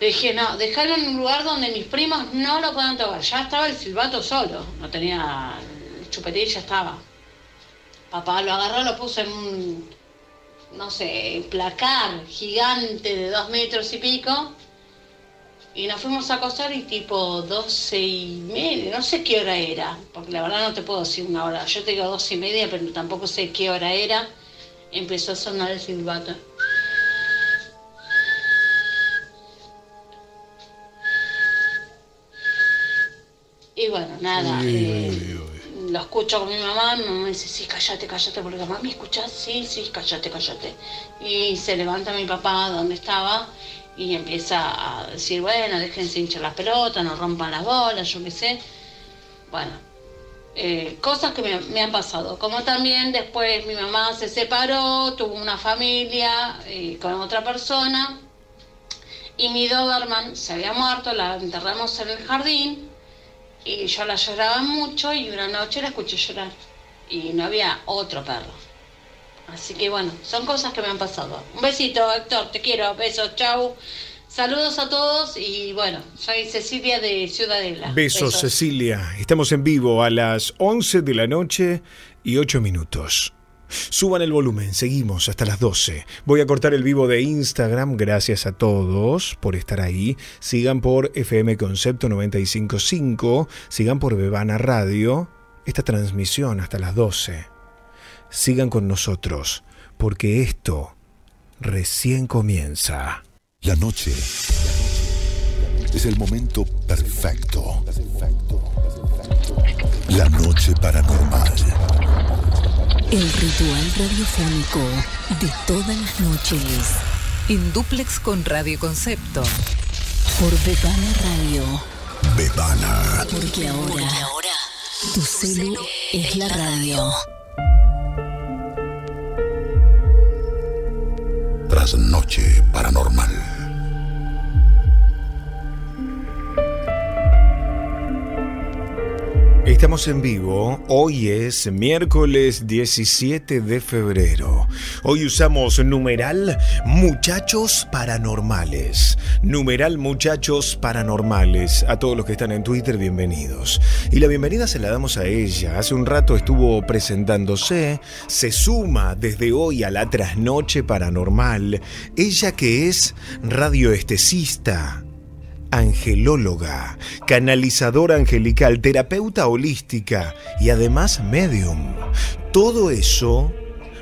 Le dije, no, dejarlo en un lugar donde mis primos no lo puedan tocar. Ya estaba el silbato solo, no tenía el chupetín, ya estaba. Papá lo agarró, lo puso en un, no sé, placar gigante de dos metros y pico y nos fuimos a acostar y tipo doce y media, no sé qué hora era, porque la verdad no te puedo decir una hora. Yo te digo doce y media, pero tampoco sé qué hora era. Empezó a sonar el silbato. Y bueno, nada, eh, lo escucho con mi mamá, mi mamá dice, sí, cállate, cállate, porque mamá me escuchas, sí, sí, cállate, cállate. Y se levanta mi papá donde estaba y empieza a decir, bueno, déjense hinchar las pelotas, no rompan las bolas, yo qué sé. Bueno, eh, cosas que me, han pasado. Como también después mi mamá se separó, tuvo una familia eh, con otra persona y mi Doberman se había muerto, la enterramos en el jardín y yo la lloraba mucho y una noche la escuché llorar y no había otro perro. Así que bueno, son cosas que me han pasado. Un besito, Héctor, te quiero, besos, chau. Saludos a todos y bueno, soy Cecilia de Ciudadela. Besos, Cecilia. Estamos en vivo a las 11 de la noche y 8 minutos. Suban el volumen, seguimos hasta las 12. Voy a cortar el vivo de Instagram, gracias a todos por estar ahí. Sigan por FM Concepto 955, sigan por Bebana Radio, esta transmisión hasta las 12 sigan con nosotros, porque esto recién comienza. La noche es el momento perfecto. La noche paranormal. El ritual radiofónico de todas las noches. En duplex con Radio Concepto. Por Bebana Radio. Bebana. Porque ahora, tu celu es la radio. Noche Paranormal. Estamos en vivo, hoy es miércoles 17 de febrero. Hoy usamos numeral muchachos paranormales. Numeral muchachos paranormales. A todos los que están en Twitter, bienvenidos. Y la bienvenida se la damos a ella. Hace un rato estuvo presentándose, se suma desde hoy a la trasnoche paranormal. Ella que es radioestesista angelóloga, canalizadora angelical, terapeuta holística y además medium. Todo eso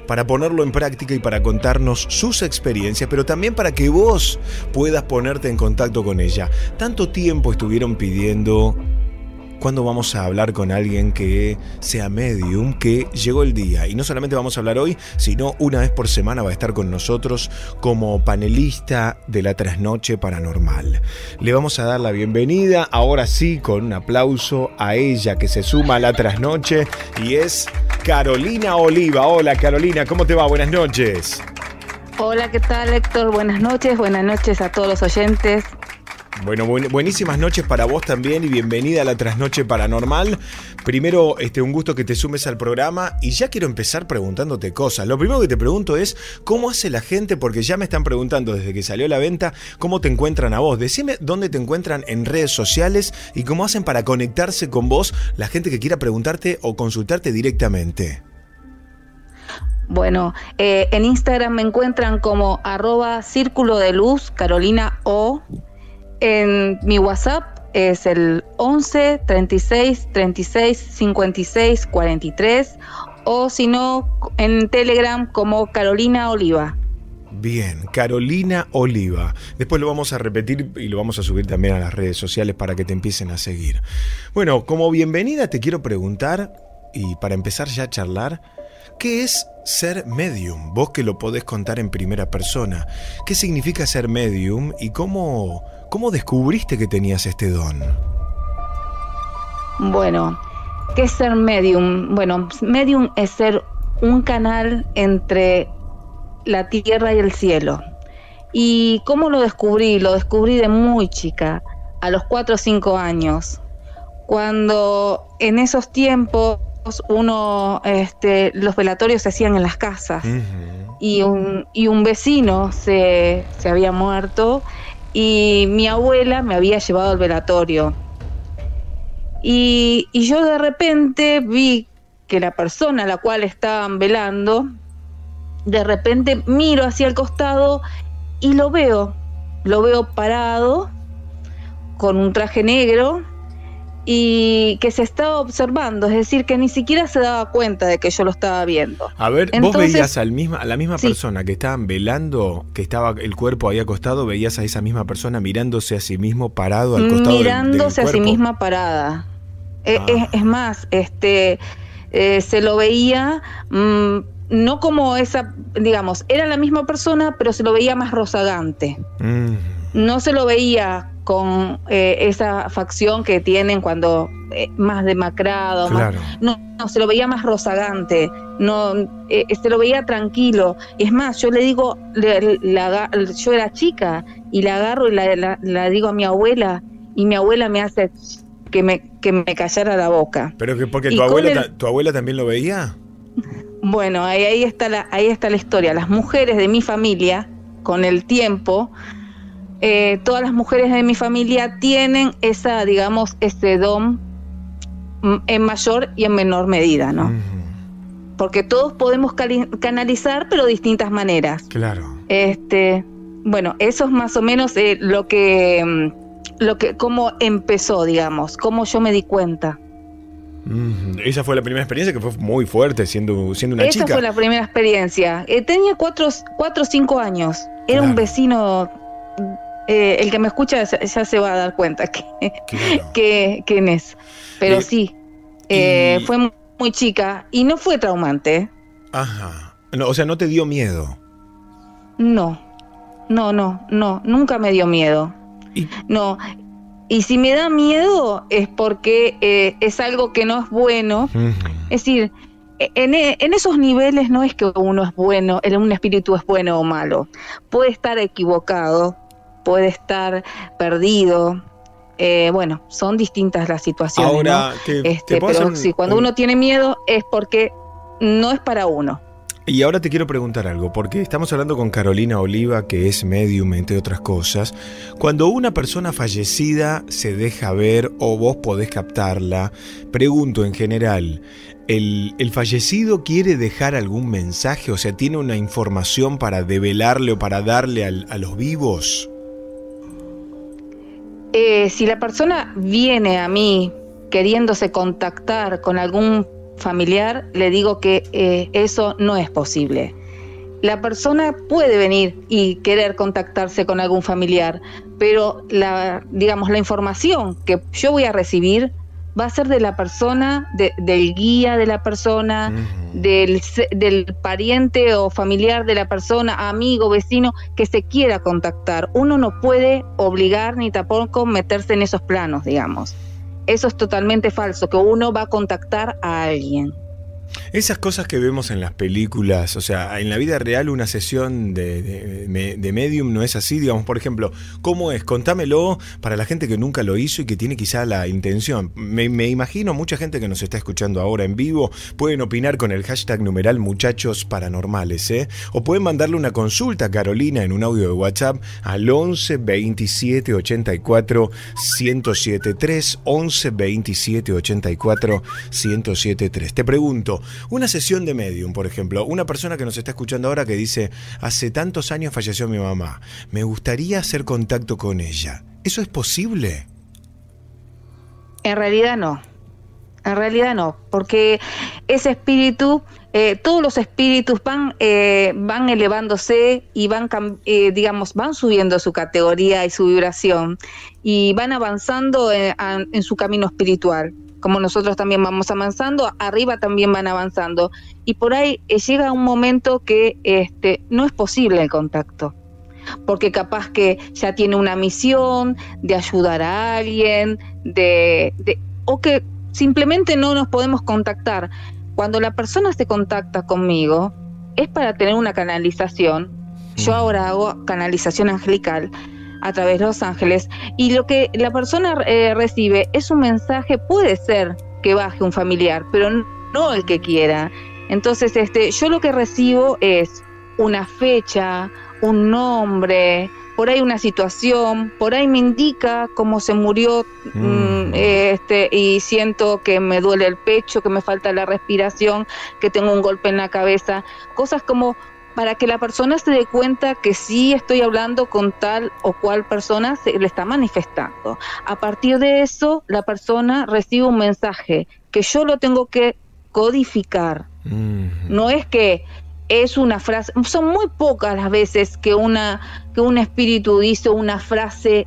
para ponerlo en práctica y para contarnos sus experiencias, pero también para que vos puedas ponerte en contacto con ella. Tanto tiempo estuvieron pidiendo cuándo vamos a hablar con alguien que sea medium, que llegó el día. Y no solamente vamos a hablar hoy, sino una vez por semana va a estar con nosotros como panelista de la trasnoche paranormal. Le vamos a dar la bienvenida, ahora sí, con un aplauso a ella que se suma a la trasnoche y es Carolina Oliva. Hola Carolina, ¿cómo te va? Buenas noches. Hola, ¿qué tal Héctor? Buenas noches, buenas noches a todos los oyentes. Bueno, buenísimas noches para vos también y bienvenida a la Trasnoche Paranormal. Primero, este, un gusto que te sumes al programa y ya quiero empezar preguntándote cosas. Lo primero que te pregunto es, ¿cómo hace la gente? Porque ya me están preguntando desde que salió la venta, ¿cómo te encuentran a vos? Decime dónde te encuentran en redes sociales y cómo hacen para conectarse con vos la gente que quiera preguntarte o consultarte directamente. Bueno, eh, en Instagram me encuentran como arroba círculo de luz Carolina O en mi WhatsApp es el 11 36 36 56 43 o si no en Telegram como Carolina Oliva. Bien, Carolina Oliva. Después lo vamos a repetir y lo vamos a subir también a las redes sociales para que te empiecen a seguir. Bueno, como bienvenida te quiero preguntar, y para empezar ya a charlar, ¿qué es ser medium? Vos que lo podés contar en primera persona. ¿Qué significa ser medium y cómo, ¿Cómo descubriste que tenías este don? Bueno, ¿qué es ser medium? Bueno, medium es ser un canal entre la tierra y el cielo. ¿Y cómo lo descubrí? Lo descubrí de muy chica, a los 4 o 5 años, cuando en esos tiempos uno, este, los velatorios se hacían en las casas. Y, un, y un vecino se, se había muerto y mi abuela me había llevado al velatorio. Y, yo de repente vi que la persona a la cual estaban velando, de repente miro hacia el costado y lo veo, lo veo parado con un traje negro y que se estaba observando, es decir, que ni siquiera se daba cuenta de que yo lo estaba viendo. A ver, vos veías al misma, a la misma persona que estaban velando, que estaba el cuerpo ahí acostado, veías a esa misma persona mirándose a sí mismo parado al costado Mirándose a sí misma parada. Eh, ah. Es, más, este eh, se lo veía mm, no como esa, digamos, era la misma persona, pero se lo veía más rozagante. Mm. No se lo veía con eh, esa facción que tienen cuando eh, más demacrado, no, no, se lo veía más rozagante, no, eh, se lo veía tranquilo. Es más, yo le digo, yo era chica y la agarro y la, digo a mi abuela y mi abuela me hace que me, que me callara la boca. Pero que porque tu abuela, tu abuela también lo veía. Bueno, ahí, ahí, está la, ahí está la historia. Las mujeres de mi familia, con el tiempo, eh, todas las mujeres de mi familia tienen esa, digamos, ese don en mayor y en menor medida, ¿no? Porque todos podemos canalizar, pero de distintas maneras. Claro. Este, bueno, eso es más o menos eh, lo que, mm, lo que, cómo empezó, digamos, cómo yo me di cuenta. Esa fue la primera experiencia que fue muy fuerte siendo, siendo una chica. Esa fue la primera experiencia. Eh, tenía cuatro o cinco años. Era un vecino eh, el que me escucha ya, se va a dar cuenta que, que quién es. Pero sí, eh, fue muy chica y no fue traumante. Ajá. No, o sea, ¿no te dio miedo? No, no, no, no, nunca me dio miedo. No, y si me da miedo es porque eh, es algo que no es bueno. Es decir, en, en, esos niveles no es que uno es bueno, un espíritu es bueno o malo. Puede estar equivocado, puede estar perdido. Eh, bueno, son distintas las situaciones. Ahora, este, pero sí, cuando uno tiene miedo es porque no es para uno. Y ahora te quiero preguntar algo, porque estamos hablando con Carolina Oliva, que es medium, entre otras cosas. Cuando una persona fallecida se deja ver o vos podés captarla, pregunto en general, ¿el, fallecido quiere dejar algún mensaje? O sea, ¿tiene una información para develarle o para darle a los vivos? Eh, si la persona viene a mí queriéndose contactar con algún familiar, le digo que eh, eso no es posible. La persona puede venir y querer contactarse con algún familiar, pero la, digamos, la información que yo voy a recibir va a ser de la persona, del guía de la persona, del, del, pariente o familiar de la persona, amigo, vecino, que se quiera contactar. Uno no puede obligar ni tampoco meterse en esos planos, digamos. Eso es totalmente falso, que uno va a contactar a alguien. Esas cosas que vemos en las películas, o sea, en la vida real una sesión de, medium no es así, digamos, por ejemplo, ¿cómo es? Contámelo para la gente que nunca lo hizo y que tiene quizá la intención. Me, imagino mucha gente que nos está escuchando ahora en vivo, pueden opinar con el hashtag numeral muchachos paranormales, ¿eh? O pueden mandarle una consulta a Carolina en un audio de WhatsApp al 11 27 84 1073, 11 27 84 1073. Te pregunto, una sesión de medium, por ejemplo, una persona que nos está escuchando ahora que dice, hace tantos años falleció mi mamá, me gustaría hacer contacto con ella. ¿Eso es posible? En realidad no. En realidad no, porque ese espíritu, eh, todos los espíritus van, eh, van elevándose y van, eh, digamos, van subiendo su categoría y su vibración y van avanzando en su camino espiritual como nosotros también vamos avanzando, arriba también van avanzando. Y por ahí eh, llega un momento que este, no es posible el contacto, porque capaz que ya tiene una misión de ayudar a alguien, de, o que simplemente no nos podemos contactar. Cuando la persona se contacta conmigo, es para tener una canalización. Yo ahora hago canalización angelical a través de los ángeles y lo que la persona eh, recibe es un mensaje, puede ser que baje un familiar, pero no el que quiera. Entonces, este, yo lo que recibo es una fecha, un nombre, por ahí una situación, por ahí me indica cómo se murió mm. Mm, este, y siento que me duele el pecho, que me falta la respiración, que tengo un golpe en la cabeza, cosas como para que la persona se dé cuenta que sí estoy hablando con tal o cual persona se le está manifestando. A partir de eso, la persona recibe un mensaje que yo lo tengo que codificar. No es que es una frase, son muy pocas las veces que una que un espíritu dice una frase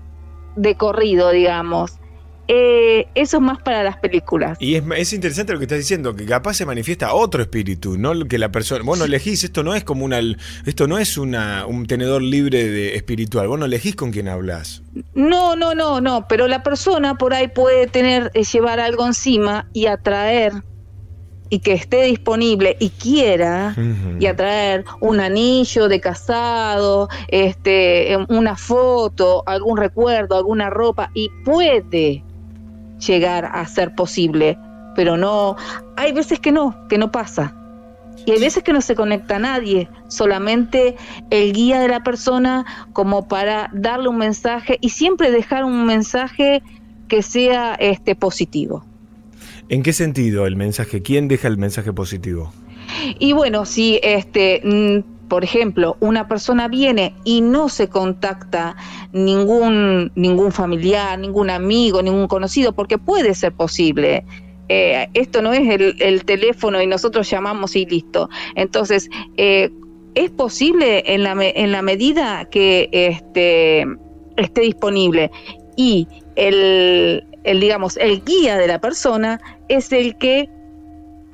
de corrido, digamos. Eh, eso es más para las películas. Y es, interesante lo que estás diciendo, que capaz se manifiesta otro espíritu, no que la persona. Bueno, elegís, esto no es como una. Esto no es una, un tenedor libre de espiritual. Vos no elegís con quién hablas. No, no, no, no. Pero la persona por ahí puede tener, eh, llevar algo encima y atraer y que esté disponible y quiera y atraer un anillo de casado, este, una foto, algún recuerdo, alguna ropa y puede llegar a ser posible, pero no, hay veces que no, que no pasa. Y hay veces que no se conecta a nadie, solamente el guía de la persona como para darle un mensaje y siempre dejar un mensaje que sea este positivo. ¿En qué sentido el mensaje? ¿Quién deja el mensaje positivo? Y bueno, si este mm, por ejemplo, una persona viene y no se contacta ningún, ningún familiar, ningún amigo, ningún conocido, porque puede ser posible. Eh, esto no es el, teléfono y nosotros llamamos y listo. Entonces, eh, es posible en la, en la medida que este, esté disponible y el, el, digamos, el guía de la persona es el que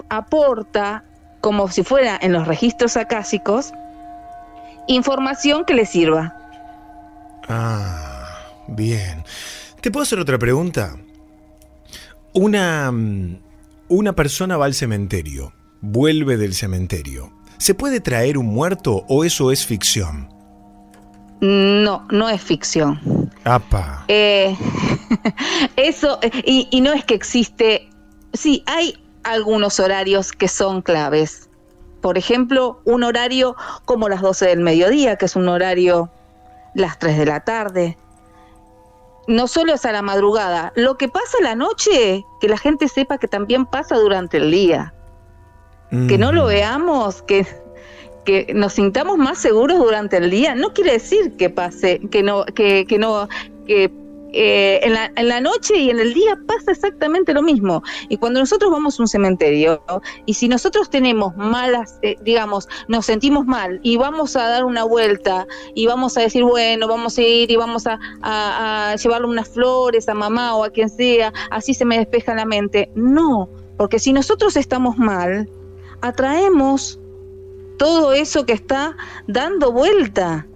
aporta como si fuera en los registros acásicos, información que le sirva. Ah, bien. ¿Te puedo hacer otra pregunta? Una, mm, una persona va al cementerio, vuelve del cementerio. ¿Se puede traer un muerto o eso es ficción? No, no es ficción. Apa. Eh, eso, y, y no es que existe. Sí, hay algunos horarios que son claves. Por ejemplo, un horario como las 12 del mediodía, que es un horario las 3 de la tarde. No solo es a la madrugada, lo que pasa la noche, que la gente sepa que también pasa durante el día. Que no lo veamos, que, que nos sintamos más seguros durante el día, no quiere decir que pase, que no, que, que no, que eh, en, la, en, la, noche y en el día pasa exactamente lo mismo. Y cuando nosotros vamos a un cementerio, y si nosotros tenemos malas, eh, digamos, nos sentimos mal y vamos a dar una vuelta y vamos a decir, bueno, vamos a ir y vamos a, a llevarle unas flores a mamá o a quien sea, así se me despeja la mente. No, porque si nosotros estamos mal, atraemos todo eso que está dando vuelta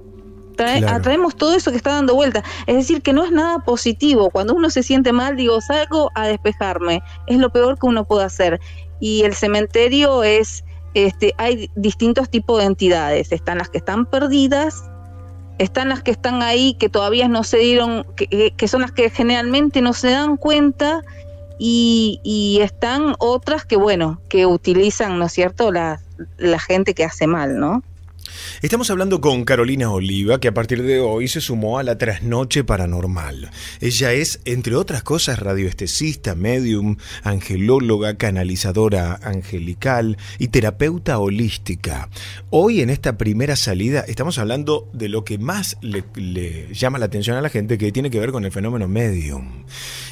atraemos todo eso que está dando vuelta. Es decir, que no es nada positivo. Cuando uno se siente mal, digo, salgo a despejarme. Es lo peor que uno puede hacer. y el cementerio es, este, hay distintos tipos de entidades. Están las que están perdidas, están las que están ahí que todavía no se dieron, que, que son las que generalmente no se dan cuenta y, y, están otras que, bueno, que utilizan, ¿no es cierto?, la, la gente que hace mal, ¿no? Estamos hablando con Carolina Oliva, que a partir de hoy se sumó a la trasnoche paranormal. Ella es, entre otras cosas, radioestesista, medium, angelóloga, canalizadora angelical y terapeuta holística. Hoy, en esta primera salida, estamos hablando de lo que más le, llama la atención a la gente, que tiene que ver con el fenómeno medium.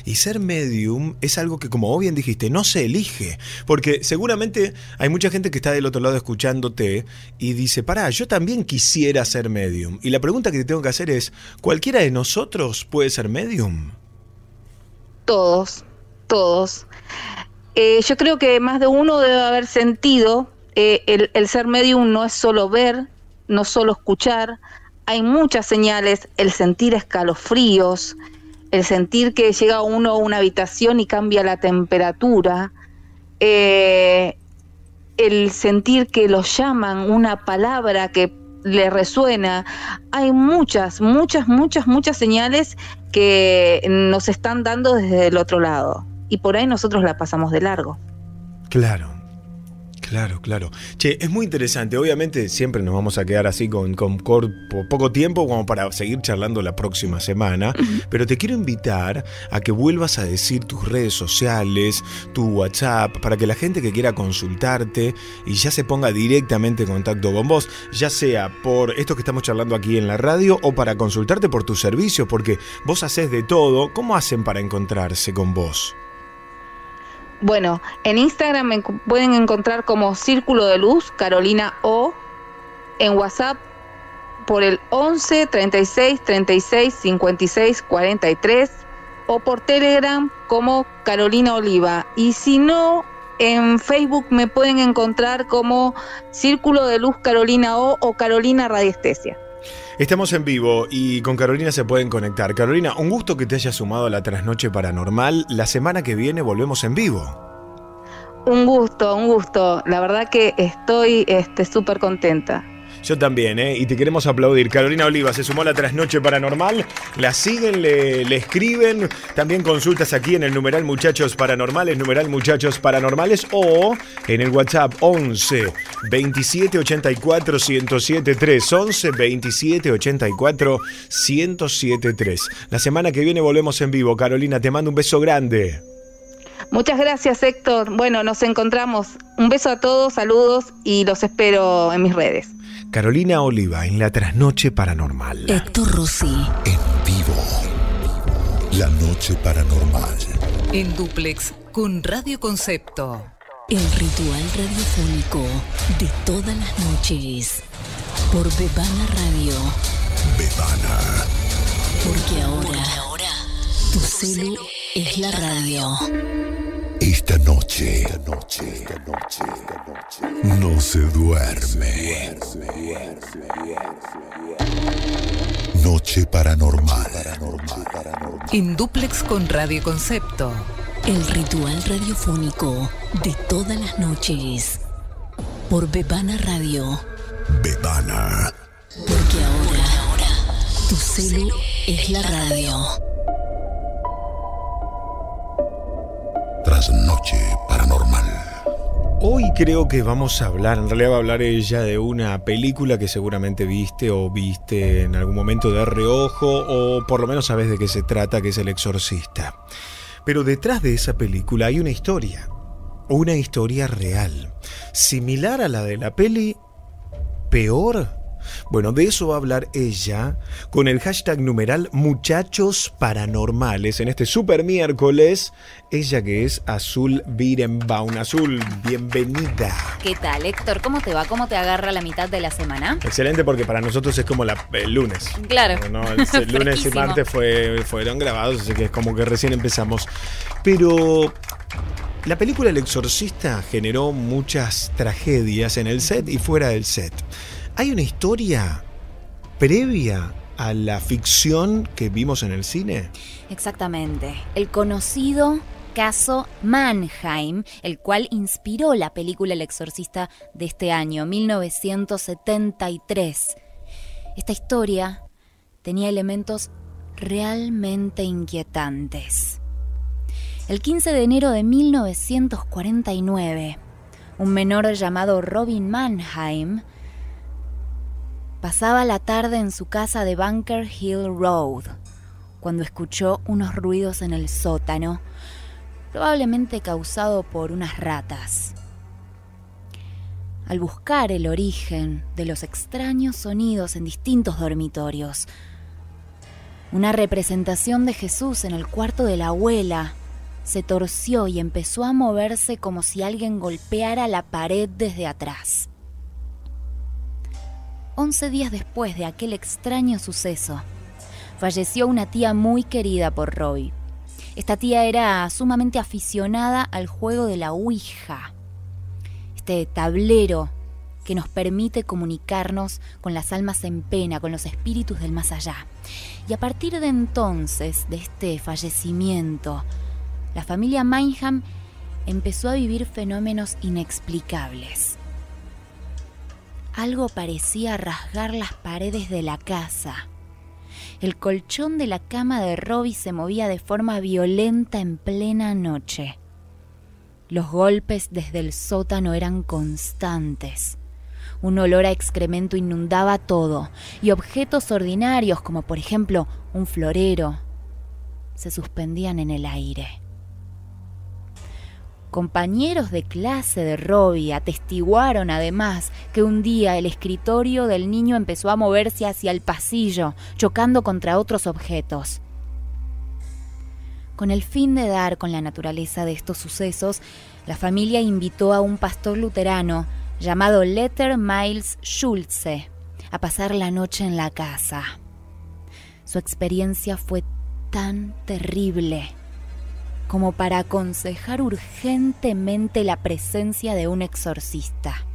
Y ser medium es algo que, como bien dijiste, no se elige. Porque seguramente hay mucha gente que está del otro lado escuchándote y dice, pará, yo también quisiera ser medium. Y la pregunta que te tengo que hacer es, ¿cualquiera de nosotros puede ser medium? Todos, todos. Eh, yo creo que más de uno debe haber sentido eh, el, el ser medium no es solo ver, no solo escuchar, hay muchas señales, el sentir escalofríos, el sentir que llega uno a una habitación y cambia la temperatura, eh, el sentir que lo llaman, una palabra que le resuena. Hay muchas, muchas, muchas, muchas señales que nos están dando desde el otro lado. Y por ahí nosotros la pasamos de largo. Claro. Claro, claro. Che, es muy interesante. Obviamente siempre nos vamos a quedar así con, con corpo, poco tiempo como para seguir charlando la próxima semana. Pero te quiero invitar a que vuelvas a decir tus redes sociales, tu WhatsApp, para que la gente que quiera consultarte y ya se ponga directamente en contacto con vos, ya sea por esto que estamos charlando aquí en la radio o para consultarte por tus servicios, porque vos haces de todo. ¿Cómo hacen para encontrarse con vos? Bueno, en Instagram me pueden encontrar como Círculo de Luz, Carolina O. En WhatsApp por el 11 36 36 56 43 o por Telegram como Carolina Oliva. Y si no, en Facebook me pueden encontrar como Círculo de Luz Carolina O o Carolina Radiestesia. Estamos en vivo y con Carolina se pueden conectar. Carolina, un gusto que te hayas sumado a la trasnoche paranormal. La semana que viene volvemos en vivo. Un gusto, un gusto. La verdad que estoy súper este, contenta. Yo también, ¿eh? Y te queremos aplaudir. Carolina Oliva se sumó a la trasnoche paranormal. La siguen, le, escriben. También consultas aquí en el numeral Muchachos Paranormales, numeral Muchachos Paranormales o en el WhatsApp 11 27 84 107 3. 11 27 84 107 3. La semana que viene volvemos en vivo. Carolina, te mando un beso grande. Muchas gracias, Héctor. Bueno, nos encontramos. Un beso a todos, saludos y los espero en mis redes. Carolina Oliva en la trasnoche paranormal. Héctor Rossi. En vivo. La noche paranormal. En duplex con Radio Concepto. El ritual radiofónico de todas las noches. Por Bebana Radio. Bebana. Porque ahora, tu celu es la radio. Esta noche, esta noche, esta noche, esta noche, no se duerme. Noche paranormal. En duplex con Radio Concepto. El ritual radiofónico de todas las noches. Por Bebana Radio. Bebana. Porque ahora, tu celu es la radio. Trasnoche paranormal. Hoy creo que vamos a hablar, en realidad va a hablar ella de una película que seguramente viste o viste en algún momento de reojo o por lo menos sabes de qué se trata, que es El Exorcista. Pero detrás de esa película hay una historia, una historia real, similar a la de la peli, peor bueno, de eso va a hablar ella con el hashtag numeral Muchachos Paranormales en este super miércoles. Ella que es Azul Birenbaum. Azul, bienvenida. ¿Qué tal, Héctor? ¿Cómo te va? ¿Cómo te agarra la mitad de la semana? Excelente porque para nosotros es como la, el lunes. Claro. ¿no? El, el lunes y martes fue, fueron grabados, así que es como que recién empezamos. Pero la película El Exorcista generó muchas tragedias en el set y fuera del set. ¿Hay una historia previa a la ficción que vimos en el cine? Exactamente. El conocido caso Mannheim, el cual inspiró la película El Exorcista de este año, 1973. Esta historia tenía elementos realmente inquietantes. El 15 de enero de 1949, un menor llamado Robin Mannheim pasaba la tarde en su casa de Bunker Hill Road cuando escuchó unos ruidos en el sótano, probablemente causado por unas ratas. Al buscar el origen de los extraños sonidos en distintos dormitorios, una representación de Jesús en el cuarto de la abuela se torció y empezó a moverse como si alguien golpeara la pared desde atrás. Once días después de aquel extraño suceso, falleció una tía muy querida por Roy. Esta tía era sumamente aficionada al juego de la Ouija, este tablero que nos permite comunicarnos con las almas en pena, con los espíritus del más allá. Y a partir de entonces, de este fallecimiento, la familia Mineham empezó a vivir fenómenos inexplicables. Algo parecía rasgar las paredes de la casa. El colchón de la cama de Robbie se movía de forma violenta en plena noche. Los golpes desde el sótano eran constantes. Un olor a excremento inundaba todo, y objetos ordinarios, como por ejemplo un florero, se suspendían en el aire. Compañeros de clase de Robbie atestiguaron además que un día el escritorio del niño empezó a moverse hacia el pasillo, chocando contra otros objetos. Con el fin de dar con la naturaleza de estos sucesos, la familia invitó a un pastor luterano llamado Letter Miles Schulze a pasar la noche en la casa. Su experiencia fue tan terrible como para aconsejar urgentemente la presencia de un exorcista.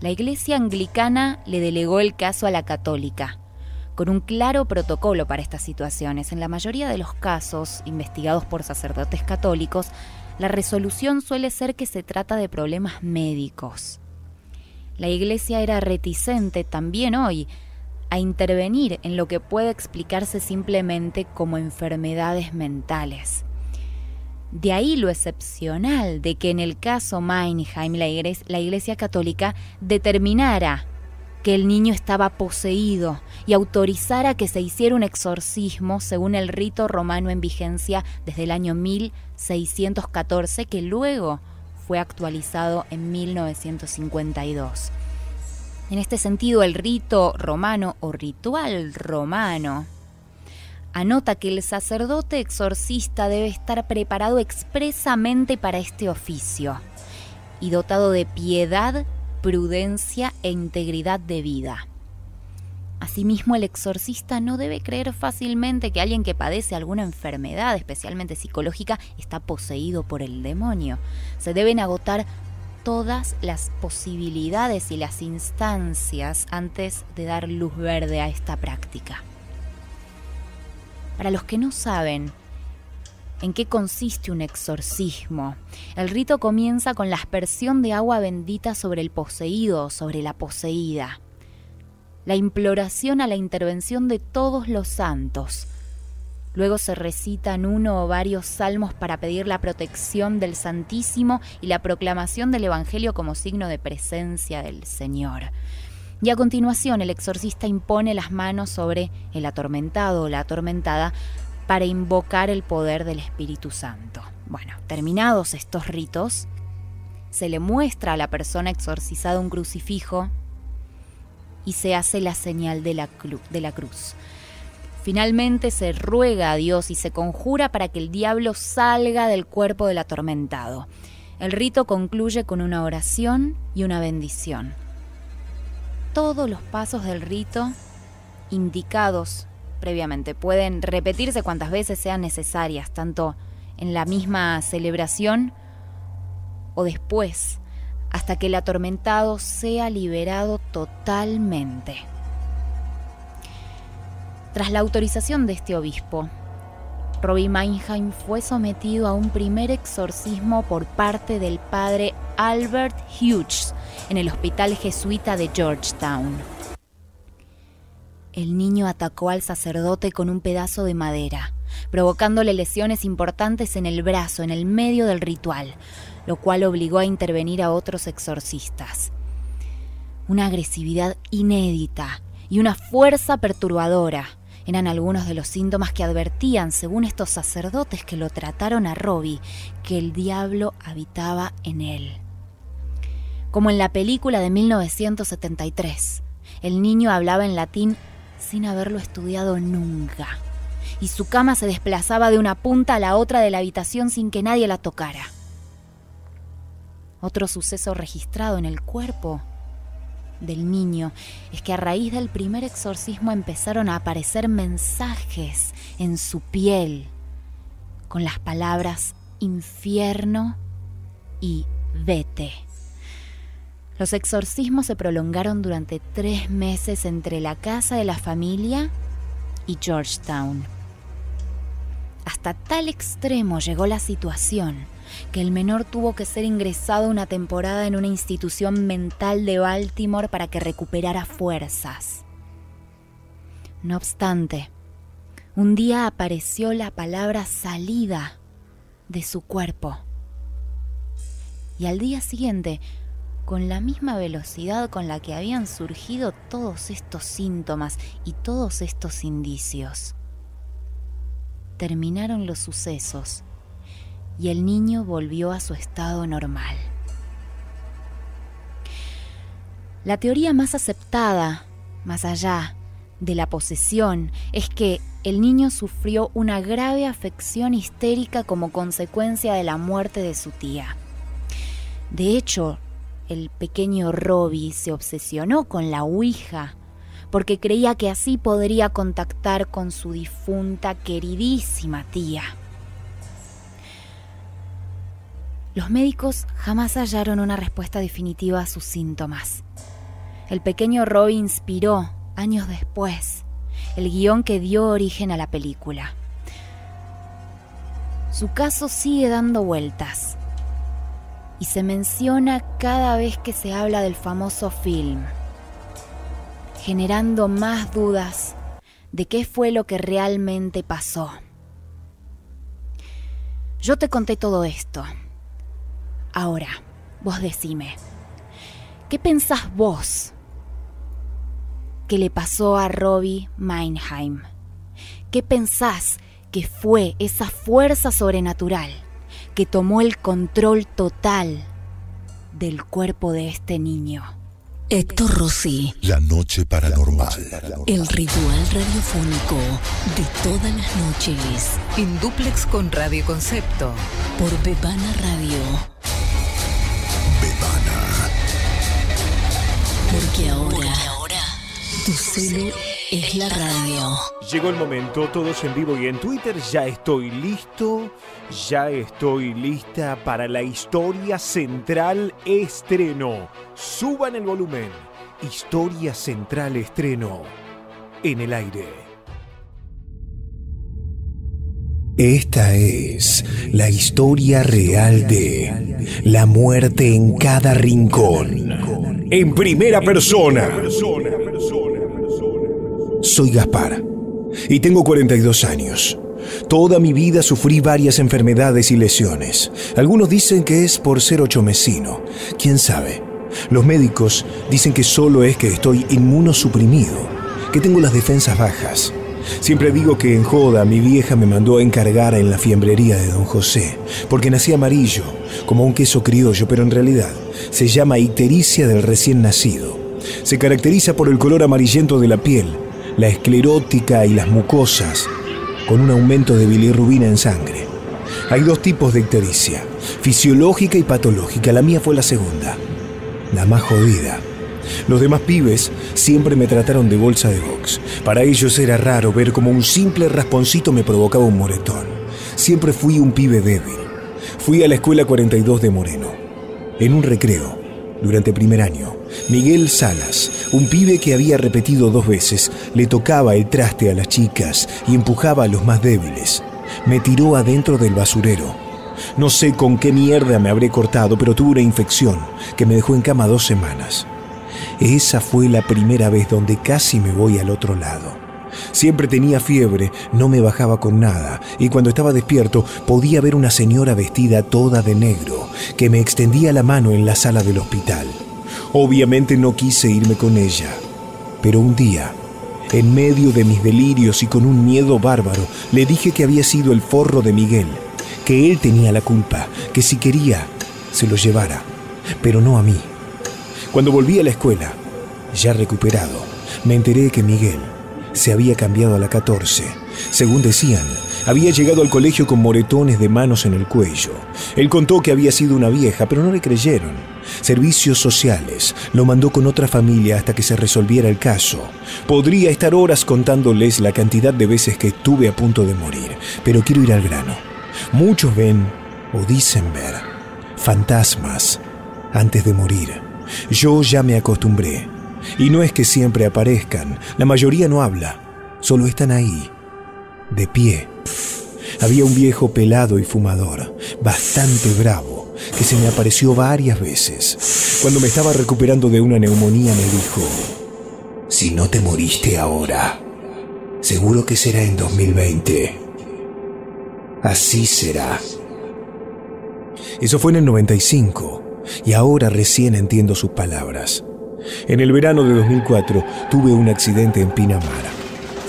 La Iglesia Anglicana le delegó el caso a la católica, con un claro protocolo para estas situaciones. En la mayoría de los casos investigados por sacerdotes católicos, la resolución suele ser que se trata de problemas médicos. La Iglesia era reticente también hoy a intervenir en lo que puede explicarse simplemente como enfermedades mentales. De ahí lo excepcional de que en el caso Meinheim la iglesia, la iglesia Católica determinara que el niño estaba poseído y autorizara que se hiciera un exorcismo según el rito romano en vigencia desde el año 1614 que luego fue actualizado en 1952. En este sentido, el rito romano o ritual romano anota que el sacerdote exorcista debe estar preparado expresamente para este oficio y dotado de piedad, prudencia e integridad de vida. Asimismo, el exorcista no debe creer fácilmente que alguien que padece alguna enfermedad, especialmente psicológica, está poseído por el demonio. Se deben agotar todas las posibilidades y las instancias antes de dar luz verde a esta práctica. Para los que no saben en qué consiste un exorcismo, el rito comienza con la aspersión de agua bendita sobre el poseído o sobre la poseída, la imploración a la intervención de todos los santos, Luego se recitan uno o varios salmos para pedir la protección del Santísimo y la proclamación del Evangelio como signo de presencia del Señor. Y a continuación el exorcista impone las manos sobre el atormentado o la atormentada para invocar el poder del Espíritu Santo. Bueno, terminados estos ritos, se le muestra a la persona exorcizada un crucifijo y se hace la señal de la, de la cruz. Finalmente se ruega a Dios y se conjura para que el diablo salga del cuerpo del atormentado. El rito concluye con una oración y una bendición. Todos los pasos del rito indicados previamente pueden repetirse cuantas veces sean necesarias, tanto en la misma celebración o después, hasta que el atormentado sea liberado totalmente. Tras la autorización de este obispo, Robbie Meinheim fue sometido a un primer exorcismo por parte del padre Albert Hughes en el hospital jesuita de Georgetown. El niño atacó al sacerdote con un pedazo de madera, provocándole lesiones importantes en el brazo en el medio del ritual, lo cual obligó a intervenir a otros exorcistas. Una agresividad inédita y una fuerza perturbadora eran algunos de los síntomas que advertían, según estos sacerdotes que lo trataron a Robbie, que el diablo habitaba en él. Como en la película de 1973, el niño hablaba en latín sin haberlo estudiado nunca, y su cama se desplazaba de una punta a la otra de la habitación sin que nadie la tocara. Otro suceso registrado en el cuerpo del niño es que a raíz del primer exorcismo empezaron a aparecer mensajes en su piel con las palabras infierno y vete. Los exorcismos se prolongaron durante tres meses entre la casa de la familia y Georgetown. Hasta tal extremo llegó la situación que el menor tuvo que ser ingresado una temporada en una institución mental de Baltimore para que recuperara fuerzas. No obstante, un día apareció la palabra salida de su cuerpo. Y al día siguiente, con la misma velocidad con la que habían surgido todos estos síntomas y todos estos indicios, terminaron los sucesos y el niño volvió a su estado normal. La teoría más aceptada, más allá de la posesión, es que el niño sufrió una grave afección histérica como consecuencia de la muerte de su tía. De hecho, el pequeño Robbie se obsesionó con la Ouija porque creía que así podría contactar con su difunta queridísima tía. Los médicos jamás hallaron una respuesta definitiva a sus síntomas. El pequeño Robbie inspiró, años después, el guion que dio origen a la película. Su caso sigue dando vueltas y se menciona cada vez que se habla del famoso film, generando más dudas de qué fue lo que realmente pasó. Yo te conté todo esto Ahora, vos decime, ¿qué pensás vos que le pasó a Robbie Meinheim? ¿Qué pensás que fue esa fuerza sobrenatural que tomó el control total del cuerpo de este niño? Héctor Rossi. La noche paranormal. El ritual radiofónico de todas las noches. En duplex con Radio Concepto. Por Bebana Radio. Porque ahora, tu celu es la radio. Llegó el momento, todos en vivo y en Twitter. Ya estoy listo, ya estoy lista para la historia central estreno. Suban el volumen. Historia central estreno. En el aire. Esta es la historia real de la muerte en cada rincón. En primera persona. Soy Gaspar y tengo 42 años. Toda mi vida sufrí varias enfermedades y lesiones. Algunos dicen que es por ser ochomecino. ¿Quién sabe? Los médicos dicen que solo es que estoy inmunosuprimido, que tengo las defensas bajas. Siempre digo que en joda mi vieja me mandó a encargar en la fiembrería de don José, porque nací amarillo, como un queso criollo, pero en realidad se llama ictericia del recién nacido. Se caracteriza por el color amarillento de la piel, la esclerótica y las mucosas, con un aumento de bilirrubina en sangre. Hay dos tipos de ictericia, fisiológica y patológica. La mía fue la segunda, la más jodida. Los demás pibes siempre me trataron de bolsa de box. Para ellos era raro ver como un simple rasponcito me provocaba un moretón. Siempre fui un pibe débil. Fui a la escuela 42 de Moreno. En un recreo, durante primer año, Miguel Salas, un pibe que había repetido dos veces, le tocaba el traste a las chicas y empujaba a los más débiles. me tiró adentro del basurero. No sé con qué mierda me habré cortado, pero tuve una infección que me dejó en cama dos semanas. Esa fue la primera vez donde casi me voy al otro lado. Siempre tenía fiebre, no me bajaba con nada, y cuando estaba despierto podía ver una señora vestida toda de negro, que me extendía la mano en la sala del hospital. Obviamente no quise irme con ella, pero un día, en medio de mis delirios y con un miedo bárbaro, le dije que había sido el forro de Miguel, que él tenía la culpa, que si quería, se lo llevara, pero no a mí. Cuando volví a la escuela, ya recuperado, me enteré que Miguel se había cambiado a la 14. Según decían, había llegado al colegio con moretones de manos en el cuello. Él contó que había sido una vieja, pero no le creyeron. Servicios sociales lo mandó con otra familia hasta que se resolviera el caso. Podría estar horas contándoles la cantidad de veces que estuve a punto de morir, pero quiero ir al grano. Muchos ven o dicen ver fantasmas antes de morir. Yo ya me acostumbré. Y no es que siempre aparezcan, la mayoría no habla, solo están ahí, de pie. Había un viejo pelado y fumador, bastante bravo, que se me apareció varias veces. Cuando me estaba recuperando de una neumonía me dijo, si no te moriste ahora, seguro que será en 2020. Así será. Eso fue en el 95, y ahora recién entiendo sus palabras. En el verano de 2004 tuve un accidente en Pinamara.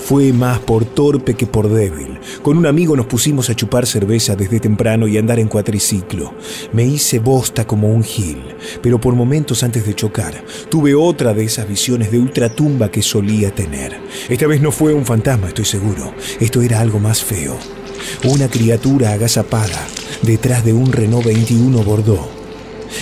Fue más por torpe que por débil. Con un amigo nos pusimos a chupar cerveza desde temprano y andar en cuatriciclo. Me hice bosta como un gil, pero por momentos antes de chocar tuve otra de esas visiones de ultratumba que solía tener. Esta vez no fue un fantasma, estoy seguro. Esto era algo más feo. Una criatura agazapada detrás de un Renault 21 Bordeaux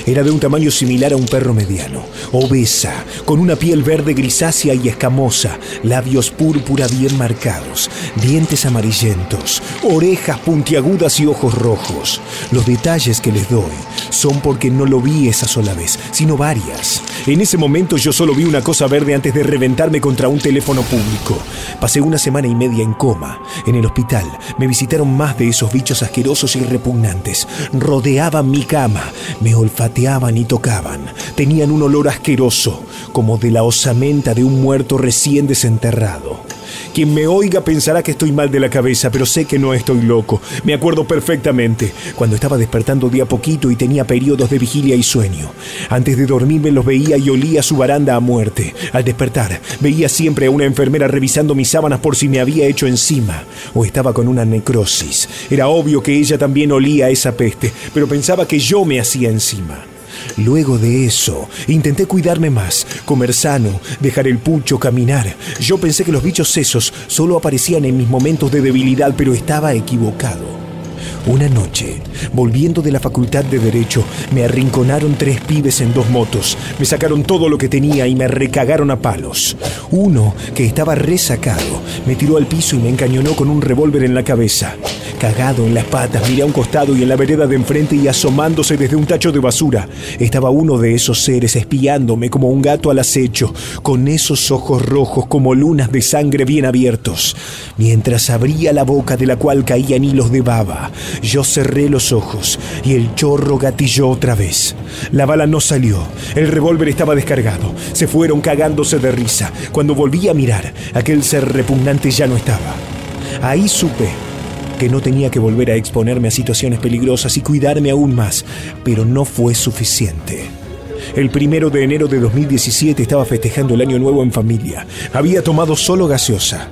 era de un tamaño similar a un perro mediano, obesa, con una piel verde grisácea y escamosa, labios púrpura bien marcados, dientes amarillentos, orejas puntiagudas y ojos rojos. Los detalles que les doy son porque no lo vi esa sola vez, sino varias. En ese momento yo solo vi una cosa verde antes de reventarme contra un teléfono público. Pasé una semana y media en coma. En el hospital me visitaron más de esos bichos asquerosos y repugnantes. Rodeaban mi cama, me olfateaban y tocaban. Tenían un olor asqueroso, como de la osamenta de un muerto recién desenterrado. Quien me oiga pensará que estoy mal de la cabeza, pero sé que no estoy loco. Me acuerdo perfectamente cuando estaba despertando día a poquito y tenía periodos de vigilia y sueño. Antes de dormirme los veía y olía su baranda a muerte. Al despertar, veía siempre a una enfermera revisando mis sábanas por si me había hecho encima o estaba con una necrosis. Era obvio que ella también olía esa peste, pero pensaba que yo me hacía encima. Luego de eso, intenté cuidarme más, comer sano, dejar el pucho, caminar. Yo pensé que los bichos esos solo aparecían en mis momentos de debilidad, pero estaba equivocado. Una noche, volviendo de la facultad de Derecho, me arrinconaron tres pibes en dos motos. Me sacaron todo lo que tenía y me recagaron a palos. Uno, que estaba resacado, me tiró al piso y me encañonó con un revólver en la cabeza. Cagado en las patas, miré a un costado y en la vereda de enfrente y asomándose desde un tacho de basura. Estaba uno de esos seres espiándome como un gato al acecho, con esos ojos rojos como lunas de sangre bien abiertos. Mientras abría la boca de la cual caían hilos de baba, yo cerré los ojos y el chorro gatilló otra vez. La bala no salió, el revólver estaba descargado. Se fueron cagándose de risa. Cuando volví a mirar, aquel ser repugnante ya no estaba. Ahí supe que no tenía que volver a exponerme a situaciones peligrosas y cuidarme aún más, pero no fue suficiente. El primero de enero de 2017 estaba festejando el año nuevo en familia. Había tomado solo gaseosa.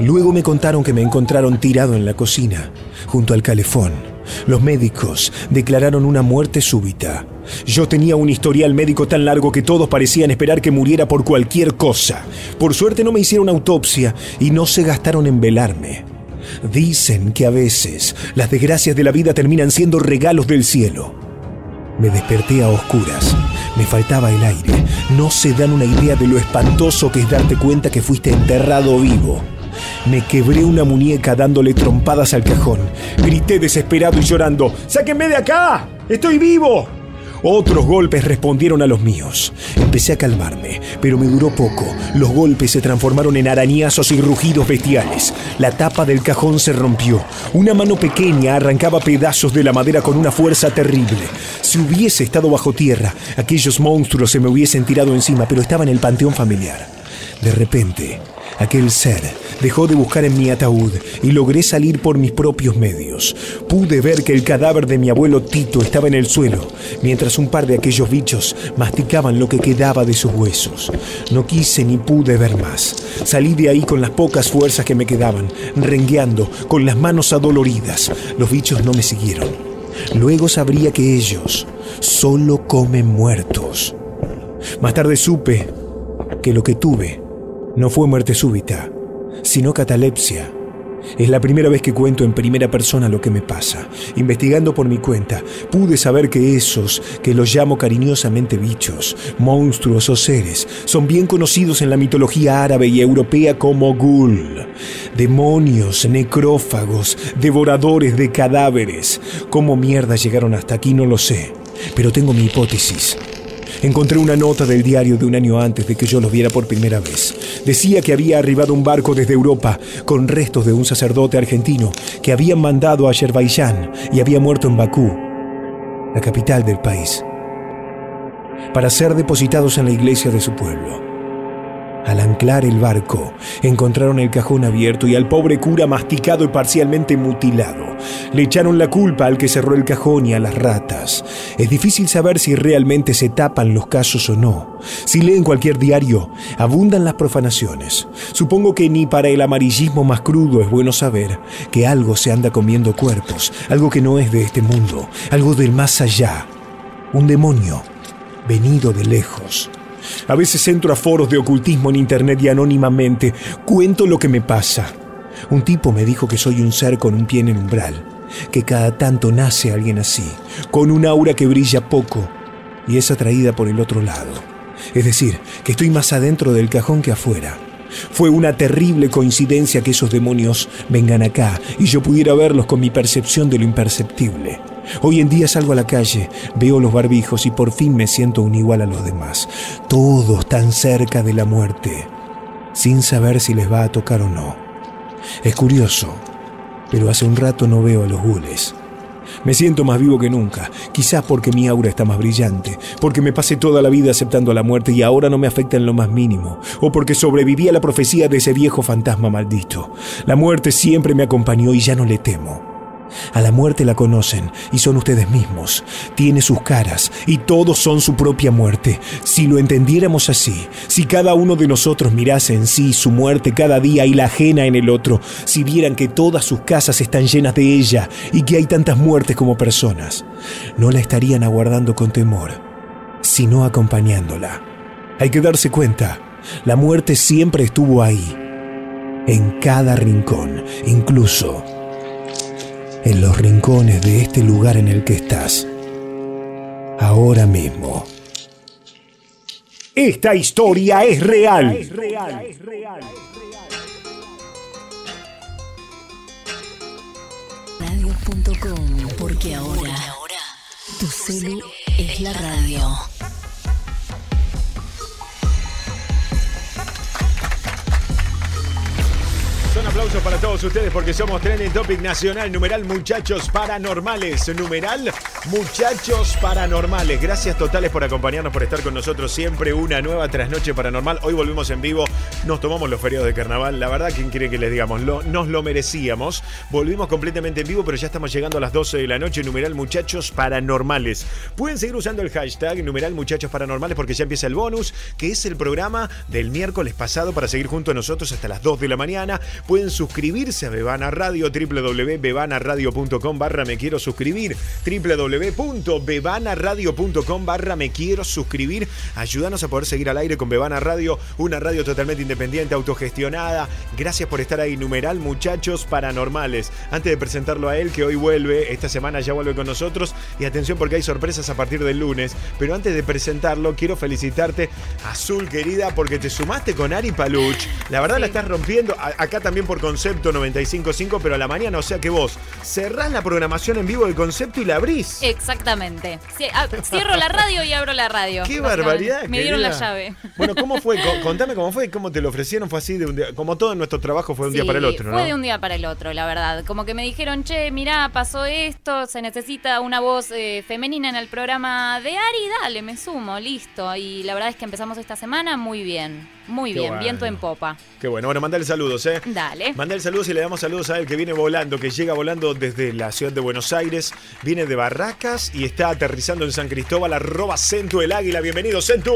Luego me contaron que me encontraron tirado en la cocina, junto al calefón. Los médicos declararon una muerte súbita. Yo tenía un historial médico tan largo que todos parecían esperar que muriera por cualquier cosa. Por suerte no me hicieron autopsia y no se gastaron en velarme. Dicen que a veces las desgracias de la vida terminan siendo regalos del cielo. Me desperté a oscuras. Me faltaba el aire. No se dan una idea de lo espantoso que es darte cuenta que fuiste enterrado vivo. Me quebré una muñeca dándole trompadas al cajón. Grité desesperado y llorando. ¡Sáquenme de acá! ¡Estoy vivo! Otros golpes respondieron a los míos. Empecé a calmarme, pero me duró poco. Los golpes se transformaron en arañazos y rugidos bestiales. La tapa del cajón se rompió. Una mano pequeña arrancaba pedazos de la madera con una fuerza terrible. Si hubiese estado bajo tierra, aquellos monstruos se me hubiesen tirado encima, pero estaba en el panteón familiar. De repente, aquel ser dejó de buscar en mi ataúd y logré salir por mis propios medios. Pude ver que el cadáver de mi abuelo Tito estaba en el suelo, mientras un par de aquellos bichos masticaban lo que quedaba de sus huesos. No quise ni pude ver más. Salí de ahí con las pocas fuerzas que me quedaban, rengueando, con las manos adoloridas. Los bichos no me siguieron. Luego sabría que ellos solo comen muertos. Más tarde supe que lo que tuve no fue muerte súbita, sino catalepsia. Es la primera vez que cuento en primera persona lo que me pasa. Investigando por mi cuenta, pude saber que esos, que los llamo cariñosamente bichos, monstruos o seres, son bien conocidos en la mitología árabe y europea como ghoul. Demonios, necrófagos, devoradores de cadáveres. ¿Cómo mierda llegaron hasta aquí no lo sé, pero tengo mi hipótesis. Encontré una nota del diario de un año antes de que yo los viera por primera vez. Decía que había arribado un barco desde Europa con restos de un sacerdote argentino que habían mandado a Azerbaiyán y había muerto en Bakú, la capital del país, para ser depositados en la iglesia de su pueblo. Al anclar el barco, encontraron el cajón abierto y al pobre cura masticado y parcialmente mutilado. Le echaron la culpa al que cerró el cajón y a las ratas. Es difícil saber si realmente se tapan los casos o no. Si leen cualquier diario, abundan las profanaciones. Supongo que ni para el amarillismo más crudo es bueno saber que algo se anda comiendo cuerpos, algo que no es de este mundo, algo del más allá. Un demonio venido de lejos. A veces entro a foros de ocultismo en internet y anónimamente cuento lo que me pasa. Un tipo me dijo que soy un ser con un pie en el umbral, que cada tanto nace alguien así, con un aura que brilla poco y es atraída por el otro lado. Es decir, que estoy más adentro del cajón que afuera. Fue una terrible coincidencia que esos demonios vengan acá y yo pudiera verlos con mi percepción de lo imperceptible. Hoy en día salgo a la calle, veo los barbijos y por fin me siento un igual a los demás. Todos tan cerca de la muerte, sin saber si les va a tocar o no. Es curioso, pero hace un rato no veo a los gules. Me siento más vivo que nunca, quizás porque mi aura está más brillante, porque me pasé toda la vida aceptando la muerte y ahora no me afecta en lo más mínimo, o porque sobreviví a la profecía de ese viejo fantasma maldito. La muerte siempre me acompañó y ya no le temo. A la muerte la conocen y son ustedes mismos. Tiene sus caras y todos son su propia muerte. Si lo entendiéramos así, si cada uno de nosotros mirase en sí su muerte cada día y la ajena en el otro, si vieran que todas sus casas están llenas de ella y que hay tantas muertes como personas, no la estarían aguardando con temor, sino acompañándola. Hay que darse cuenta, la muerte siempre estuvo ahí, en cada rincón, incluso en los rincones de este lugar en el que estás, ahora mismo. Esta historia es real. Es real. Es real. Radio.com, porque ahora tu celu es la radio. Un aplauso para todos ustedes porque somos Trending Topic Nacional, numeral muchachos paranormales, numeral muchachos paranormales. Gracias totales por acompañarnos, por estar con nosotros siempre. Una nueva trasnoche paranormal. Hoy volvimos en vivo, nos tomamos los feriados de carnaval. La verdad, ¿quién quiere que les digamos? Lo, nos lo merecíamos. Volvimos completamente en vivo, pero ya estamos llegando a las 12 de la noche. Numeral muchachos paranormales. Pueden seguir usando el hashtag numeral muchachos paranormales porque ya empieza el bonus, que es el programa del miércoles pasado para seguir junto a nosotros hasta las 2 de la mañana pueden suscribirse a Bebana Radio, www.bebanaradio.com barra me quiero suscribir, www.bebanaradio.com barra me quiero suscribir. Ayúdanos a poder seguir al aire con Bebana Radio, una radio totalmente independiente, autogestionada. Gracias por estar ahí, numeral muchachos paranormales. Antes de presentarlo a él, que hoy vuelve, esta semana ya vuelve con nosotros, y atención porque hay sorpresas a partir del lunes, pero antes de presentarlo, quiero felicitarte, Azul querida, porque te sumaste con Ari Paluch. La verdad la estás rompiendo. Acá también por por concepto 955, pero a la mañana, o sea que vos cerrás la programación en vivo del concepto y la abrís. Exactamente. Ah, cierro la radio y abro la radio. ¡Qué barbaridad! Me dieron la llave. Bueno, ¿cómo fue? Contame cómo fue, cómo te lo ofrecieron, fue así de un día, como todo en nuestro trabajo fue de un día para el otro, ¿no? Fue de un día para el otro, la verdad. Como que me dijeron, che, mirá, pasó esto, se necesita una voz eh, femenina en el programa de Ari, dale, me sumo, listo. Y la verdad es que empezamos esta semana muy bien. Muy bien, viento en popa. Qué bueno. Bueno, mandale saludos, ¿eh? Dale. Mandale saludos y le damos saludos a él que viene volando, que llega volando desde la ciudad de Buenos Aires, viene de Barracas y está aterrizando en San Cristóbal, arroba Centu el Águila. Bienvenido, Centu.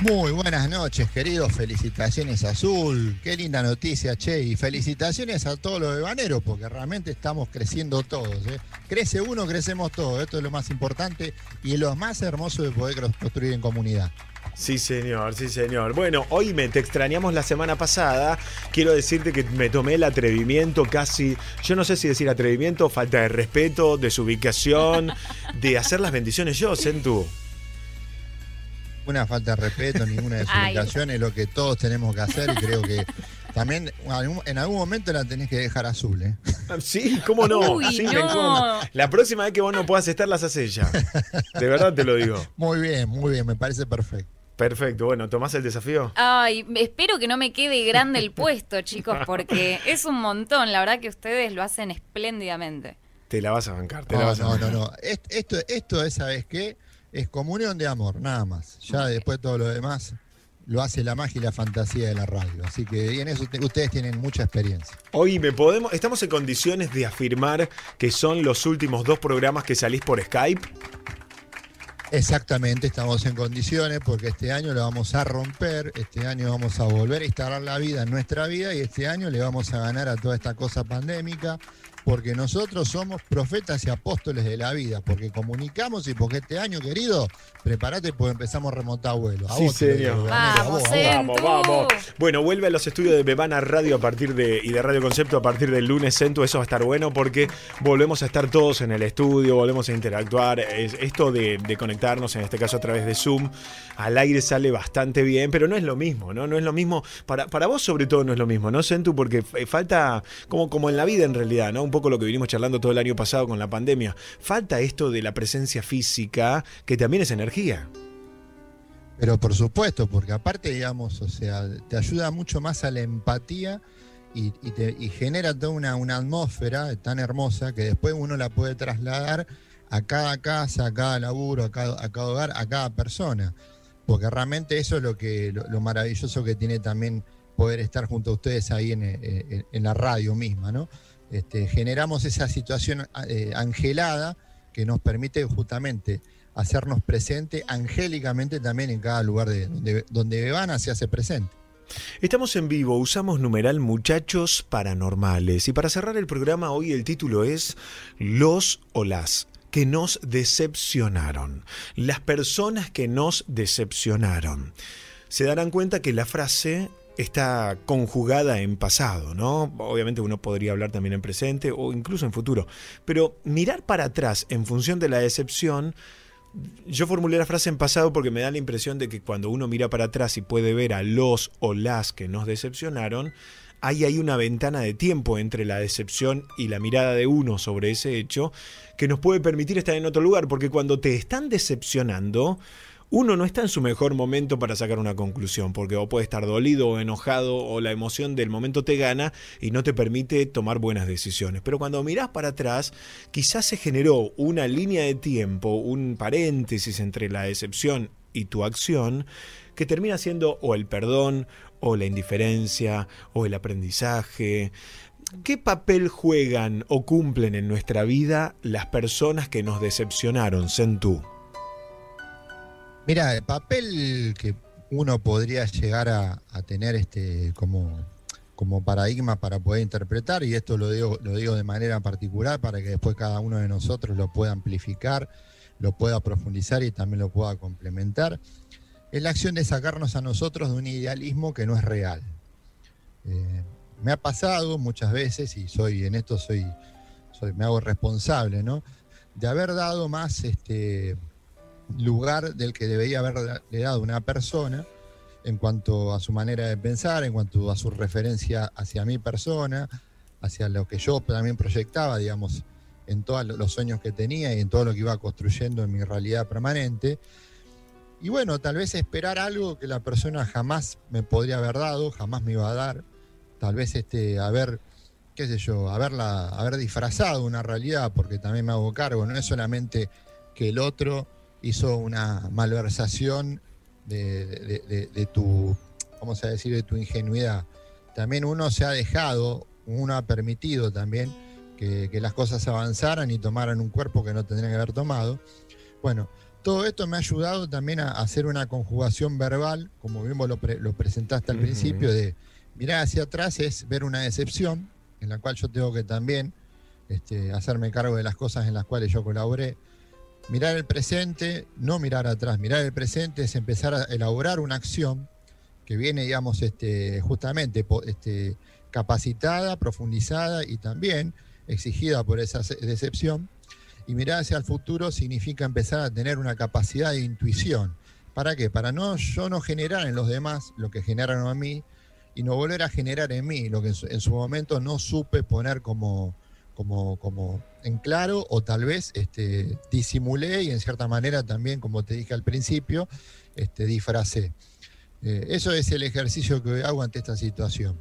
Muy buenas noches, queridos. Felicitaciones Azul. Qué linda noticia, che. Y felicitaciones a todos los ebaneros, porque realmente estamos creciendo todos. ¿eh? Crece uno, crecemos todos. Esto es lo más importante y lo más hermoso de poder construir en comunidad. Sí, señor, sí, señor. Bueno, hoy me te extrañamos la semana pasada. Quiero decirte que me tomé el atrevimiento casi, yo no sé si decir atrevimiento, falta de respeto, desubicación, de hacer las bendiciones yo, Sentu una falta de respeto, ninguna desubicación, es lo que todos tenemos que hacer y creo que también en algún momento la tenés que dejar azul, ¿eh? Sí, ¿cómo no? La próxima vez que vos no puedas estar, las haces ya. De verdad te lo digo. Muy bien, muy bien, me parece perfecto. Perfecto, bueno, ¿tomás el desafío? Ay, espero que no me quede grande el puesto, chicos, porque es un montón. La verdad que ustedes lo hacen espléndidamente. Te la vas a bancar, te no, la vas no, a bancar. No, no, no. Esto, esto es, ¿sabes qué? es comunión de amor, nada más. Ya después todo lo demás lo hace la magia y la fantasía de la radio. Así que en eso ustedes tienen mucha experiencia. Hoy me podemos, estamos en condiciones de afirmar que son los últimos dos programas que salís por Skype. Exactamente, estamos en condiciones porque este año lo vamos a romper, este año vamos a volver a instalar la vida en nuestra vida y este año le vamos a ganar a toda esta cosa pandémica porque nosotros somos profetas y apóstoles de la vida, porque comunicamos y porque este año, querido, prepárate porque empezamos a remontar vuelo. sí, señor. Vamos, vamos, vamos. Bueno, vuelve a los estudios de Bebana Radio a partir de y de Radio Concepto a partir del lunes, Centro. Eso va a estar bueno porque volvemos a estar todos en el estudio, volvemos a interactuar. esto de, conectarnos, en este caso a través de Zoom, al aire sale bastante bien, pero no es lo mismo, ¿no? No es lo mismo. Para, para vos, sobre todo, no es lo mismo, ¿no, Centu? Porque falta, como, como en la vida en realidad, ¿no? Poco lo que vinimos charlando todo el año pasado con la pandemia. Falta esto de la presencia física, que también es energía. Pero por supuesto, porque aparte, digamos, o sea, te ayuda mucho más a la empatía y, te, genera toda una, una, atmósfera tan hermosa que después uno la puede trasladar a cada casa, a cada laburo, a cada, a cada hogar, a cada persona. Porque realmente eso es lo, que, lo, maravilloso que tiene también poder estar junto a ustedes ahí en la radio misma, ¿no? Este, generamos esa situación eh, angelada que nos permite justamente hacernos presente angélicamente también en cada lugar de, donde, donde se hace presente. Estamos en vivo, usamos numeral muchachos paranormales y para cerrar el programa hoy el título es Los o las que nos decepcionaron, las personas que nos decepcionaron. Se darán cuenta que la frase está conjugada en pasado, ¿no? Obviamente uno podría hablar también en presente o incluso en futuro, pero mirar para atrás en función de la decepción, yo formulé la frase en pasado porque me da la impresión de que cuando uno mira para atrás y puede ver a los o las que nos decepcionaron, hay una ventana de tiempo entre la decepción y la mirada de uno sobre ese hecho que nos puede permitir estar en otro lugar, porque cuando te están decepcionando, uno no está en su mejor momento para sacar una conclusión, porque o puede estar dolido o enojado o la emoción del momento te gana y no te permite tomar buenas decisiones. Pero cuando mirás para atrás, quizás se generó una línea de tiempo, un paréntesis entre la decepción y tu acción, que termina siendo o el perdón, o la indiferencia, o el aprendizaje. ¿Qué papel juegan o cumplen en nuestra vida las personas que nos decepcionaron, Sentú? Mira, el papel que uno podría llegar a, tener este como, como paradigma para poder interpretar, y esto lo digo, lo digo de manera particular para que después cada uno de nosotros lo pueda amplificar, lo pueda profundizar y también lo pueda complementar, es la acción de sacarnos a nosotros de un idealismo que no es real. Eh, me ha pasado muchas veces, y soy en esto soy, soy me hago responsable, ¿no? De haber dado más este, lugar del que debería haberle dado una persona en cuanto a su manera de pensar, en cuanto a su referencia hacia mi persona, hacia lo que yo también proyectaba, digamos, en todos los sueños que tenía y en todo lo que iba construyendo en mi realidad permanente. Y bueno, tal vez esperar algo que la persona jamás me podría haber dado, jamás me iba a dar. Tal vez este, haber, qué sé yo, haberla, haber disfrazado una realidad, porque también me hago cargo. No es solamente que el otro hizo una malversación de, tu, vamos a decir, de tu ingenuidad. También uno se ha dejado, uno ha permitido también que, las cosas avanzaran y tomaran un cuerpo que no tendrían que haber tomado. Bueno, todo esto me ha ayudado también a hacer una conjugación verbal, como mismo lo, lo presentaste al principio, de mirar hacia atrás es ver una decepción, en la cual yo tengo que también este, hacerme cargo de las cosas en las cuales yo colaboré. Mirar el presente, no mirar atrás, mirar el presente es empezar a elaborar una acción que viene, digamos, este, justamente este, capacitada, profundizada y también exigida por esa decepción. Y mirar hacia el futuro significa empezar a tener una capacidad de intuición. ¿Para qué? Para no yo no generar en los demás lo que generaron a mí y no volver a generar en mí lo que en su, momento no supe poner como, como, como en claro o tal vez este, disimulé y en cierta manera también, como te dije al principio, este, disfracé. Eh, eso es el ejercicio que hago ante esta situación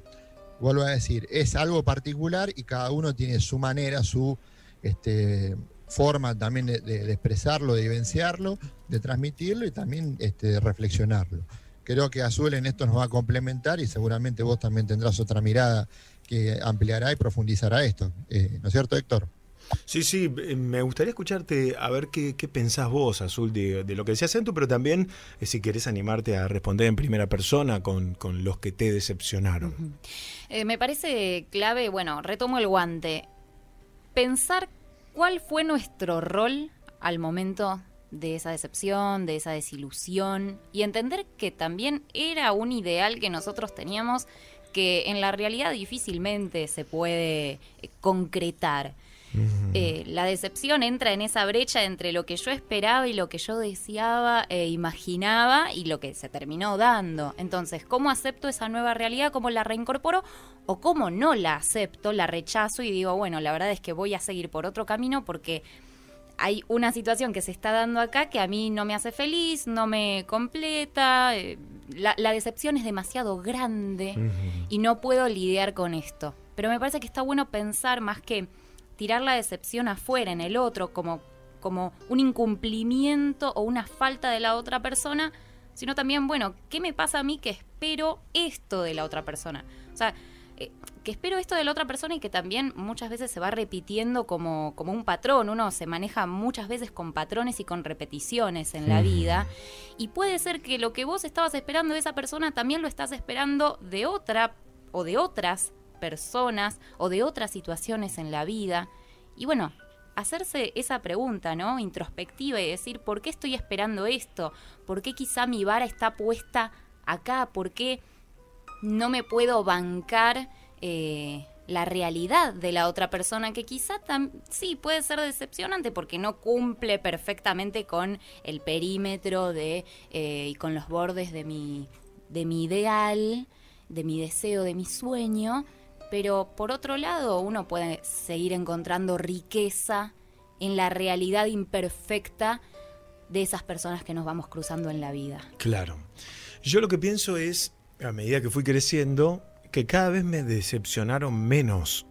vuelvo a decir, es algo particular y cada uno tiene su manera, su este, forma también de, expresarlo, de vivenciarlo, de transmitirlo y también este, de reflexionarlo. Creo que Azul en esto nos va a complementar y seguramente vos también tendrás otra mirada que ampliará y profundizará esto. Eh, ¿No es cierto, Héctor? Sí, sí, eh, me gustaría escucharte a ver qué, pensás vos, Azul, de, lo que decías tú, pero también eh, si querés animarte a responder en primera persona con, los que te decepcionaron. Eh, me parece clave, bueno, retomo el guante, pensar cuál fue nuestro rol al momento de esa decepción, de esa desilusión, y entender que también era un ideal que nosotros teníamos que en la realidad difícilmente se puede concretar. Eh, la decepción entra en esa brecha entre lo que yo esperaba y lo que yo deseaba e imaginaba y lo que se terminó dando. Entonces, ¿cómo acepto esa nueva realidad? ¿Cómo la reincorporo? ¿O cómo no la acepto, la rechazo y digo, bueno, la verdad es que voy a seguir por otro camino porque hay una situación que se está dando acá que a mí no me hace feliz, no me completa, eh, la, decepción es demasiado grande y no puedo lidiar con esto. Pero me parece que está bueno pensar más que tirar la decepción afuera, en el otro, como, como un incumplimiento o una falta de la otra persona, sino también, bueno, ¿qué me pasa a mí que espero esto de la otra persona? O sea, que espero esto de la otra persona y que también muchas veces se va repitiendo como, como un patrón. Uno se maneja muchas veces con patrones y con repeticiones en la vida. Y puede ser que lo que vos estabas esperando de esa persona también lo estás esperando de otra o de otras personas o de otras situaciones en la vida. Y bueno, hacerse esa pregunta, ¿no? Introspectiva y decir, ¿por qué estoy esperando esto? ¿Por qué quizá mi vara está puesta acá? ¿Por qué no me puedo bancar eh, la realidad de la otra persona que quizá sí puede ser decepcionante porque no cumple perfectamente con el perímetro de eh, y con los bordes de mi de mi ideal de mi deseo de mi sueño pero por otro lado uno puede seguir encontrando riqueza en la realidad imperfecta de esas personas que nos vamos cruzando en la vida. Claro. Yo lo que pienso es, a medida que fui creciendo, que cada vez me decepcionaron menos.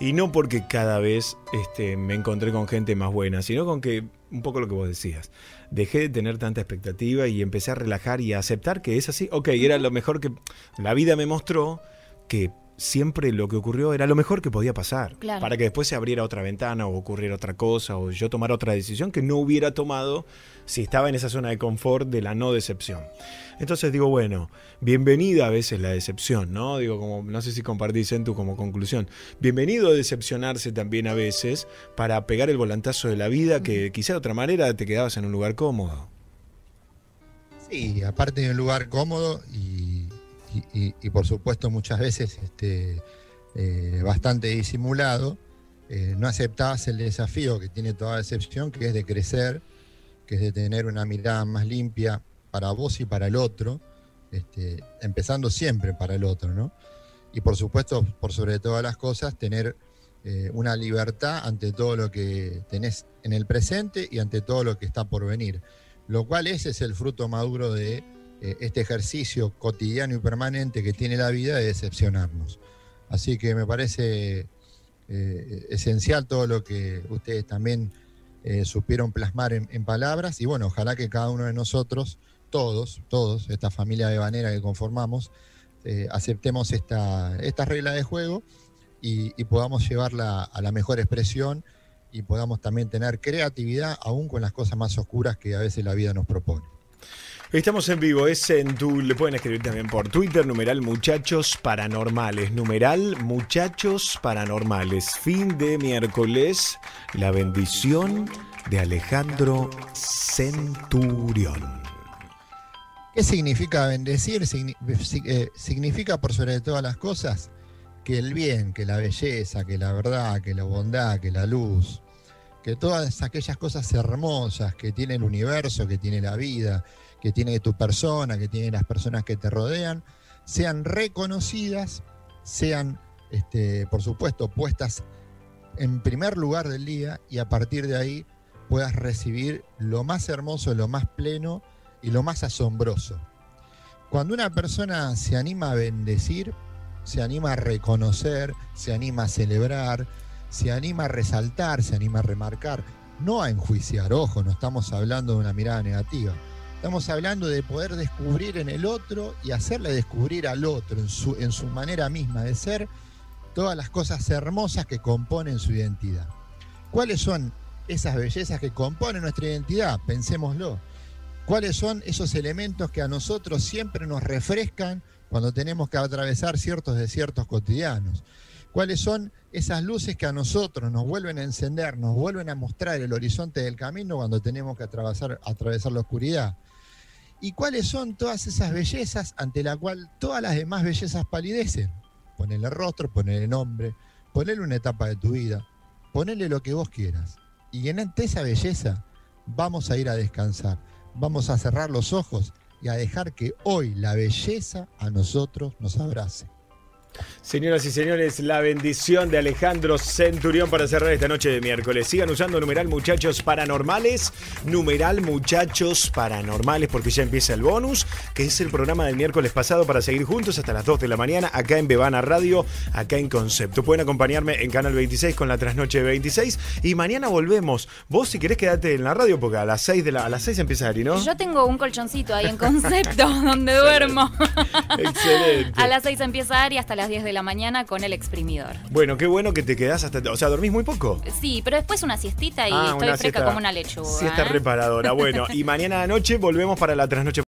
Y no porque cada vez este, me encontré con gente más buena, sino con que, un poco lo que vos decías, dejé de tener tanta expectativa y empecé a relajar y a aceptar que es así. Ok, era lo mejor que la vida me mostró que siempre lo que ocurrió era lo mejor que podía pasar. Para que después se abriera otra ventana o ocurriera otra cosa o yo tomara otra decisión que no hubiera tomado si estaba en esa zona de confort de la no decepción. Entonces digo, bueno, bienvenida a veces la decepción, ¿no? Digo, como, no sé si compartís en tu como conclusión. Bienvenido a decepcionarse también a veces para pegar el volantazo de la vida que quizá de otra manera te quedabas en un lugar cómodo. Sí, aparte de un lugar cómodo y y, por supuesto muchas veces este, eh, bastante disimulado, eh, no aceptabas el desafío que tiene toda excepción, que es de crecer, que es de tener una mirada más limpia para vos y para el otro, este, empezando siempre para el otro, ¿no? Y por supuesto, por sobre todas las cosas, tener eh, una libertad ante todo lo que tenés en el presente y ante todo lo que está por venir. Lo cual ese es el fruto maduro de eh, este ejercicio cotidiano y permanente que tiene la vida de decepcionarnos. Así que me parece eh, esencial todo lo que ustedes también supieron plasmar en, palabras y bueno, ojalá que cada uno de nosotros, todos, todos, esta familia de banera que conformamos, aceptemos esta, esta regla de juego y, podamos llevarla a la mejor expresión y podamos también tener creatividad aún con las cosas más oscuras que a veces la vida nos propone. Estamos en vivo, es en tu, le pueden escribir también por Twitter, numeral muchachos paranormales, numeral muchachos paranormales, fin de miércoles, la bendición de Alejandro Centurión. ¿Qué significa bendecir? Eh, significa por sobre todas las cosas que el bien, que la belleza, que la verdad, que la bondad, que la luz, que todas aquellas cosas hermosas que tiene el universo, que tiene la vida, que tiene tu persona, que tiene las personas que te rodean, sean reconocidas, sean, este, por supuesto, puestas en primer lugar del día y a partir de ahí puedas recibir lo más hermoso, lo más pleno y lo más asombroso. Cuando una persona se anima a bendecir, se anima a reconocer, se anima a celebrar, se anima a resaltar, se anima a remarcar, no a enjuiciar, ojo, no estamos hablando de una mirada negativa. Estamos hablando de poder descubrir en el otro y hacerle descubrir al otro en su, en su manera misma de ser todas las cosas hermosas que componen su identidad. ¿Cuáles son esas bellezas que componen nuestra identidad? Pensémoslo. ¿Cuáles son esos elementos que a nosotros siempre nos refrescan cuando tenemos que atravesar ciertos desiertos cotidianos. ¿Cuáles son esas luces que a nosotros nos vuelven a encender, nos vuelven a mostrar el horizonte del camino cuando tenemos que atravesar, atravesar la oscuridad? ¿Y cuáles son todas esas bellezas ante la cual todas las demás bellezas palidecen? Ponele rostro, ponele nombre, ponele una etapa de tu vida, ponele lo que vos quieras. Y en esa belleza vamos a ir a descansar, vamos a cerrar los ojos y a dejar que hoy la belleza a nosotros nos abrace. Señoras y señores, la bendición de Alejandro Centurión para cerrar esta noche de miércoles. Sigan usando numeral muchachos paranormales, numeral muchachos paranormales, porque ya empieza el bonus, que es el programa del miércoles pasado para seguir juntos hasta las 2 de la mañana, acá en Bebana Radio, acá en Concepto. Pueden acompañarme en Canal 26 con la trasnoche 26 y mañana volvemos. Vos si querés quedarte en la radio, porque a las 6 de la, a las 6 empieza Ari, ¿no? Yo tengo un colchoncito ahí en Concepto, donde duermo. Excelente. a las 6 empieza Ari hasta las 10 de la mañana con el exprimidor. Bueno, qué bueno que te quedás hasta. O sea, dormís muy poco. Sí, pero después una siestita y ah, estoy fresca como una lechuga. Siesta ¿eh? reparadora. Bueno, y mañana noche volvemos para la trasnoche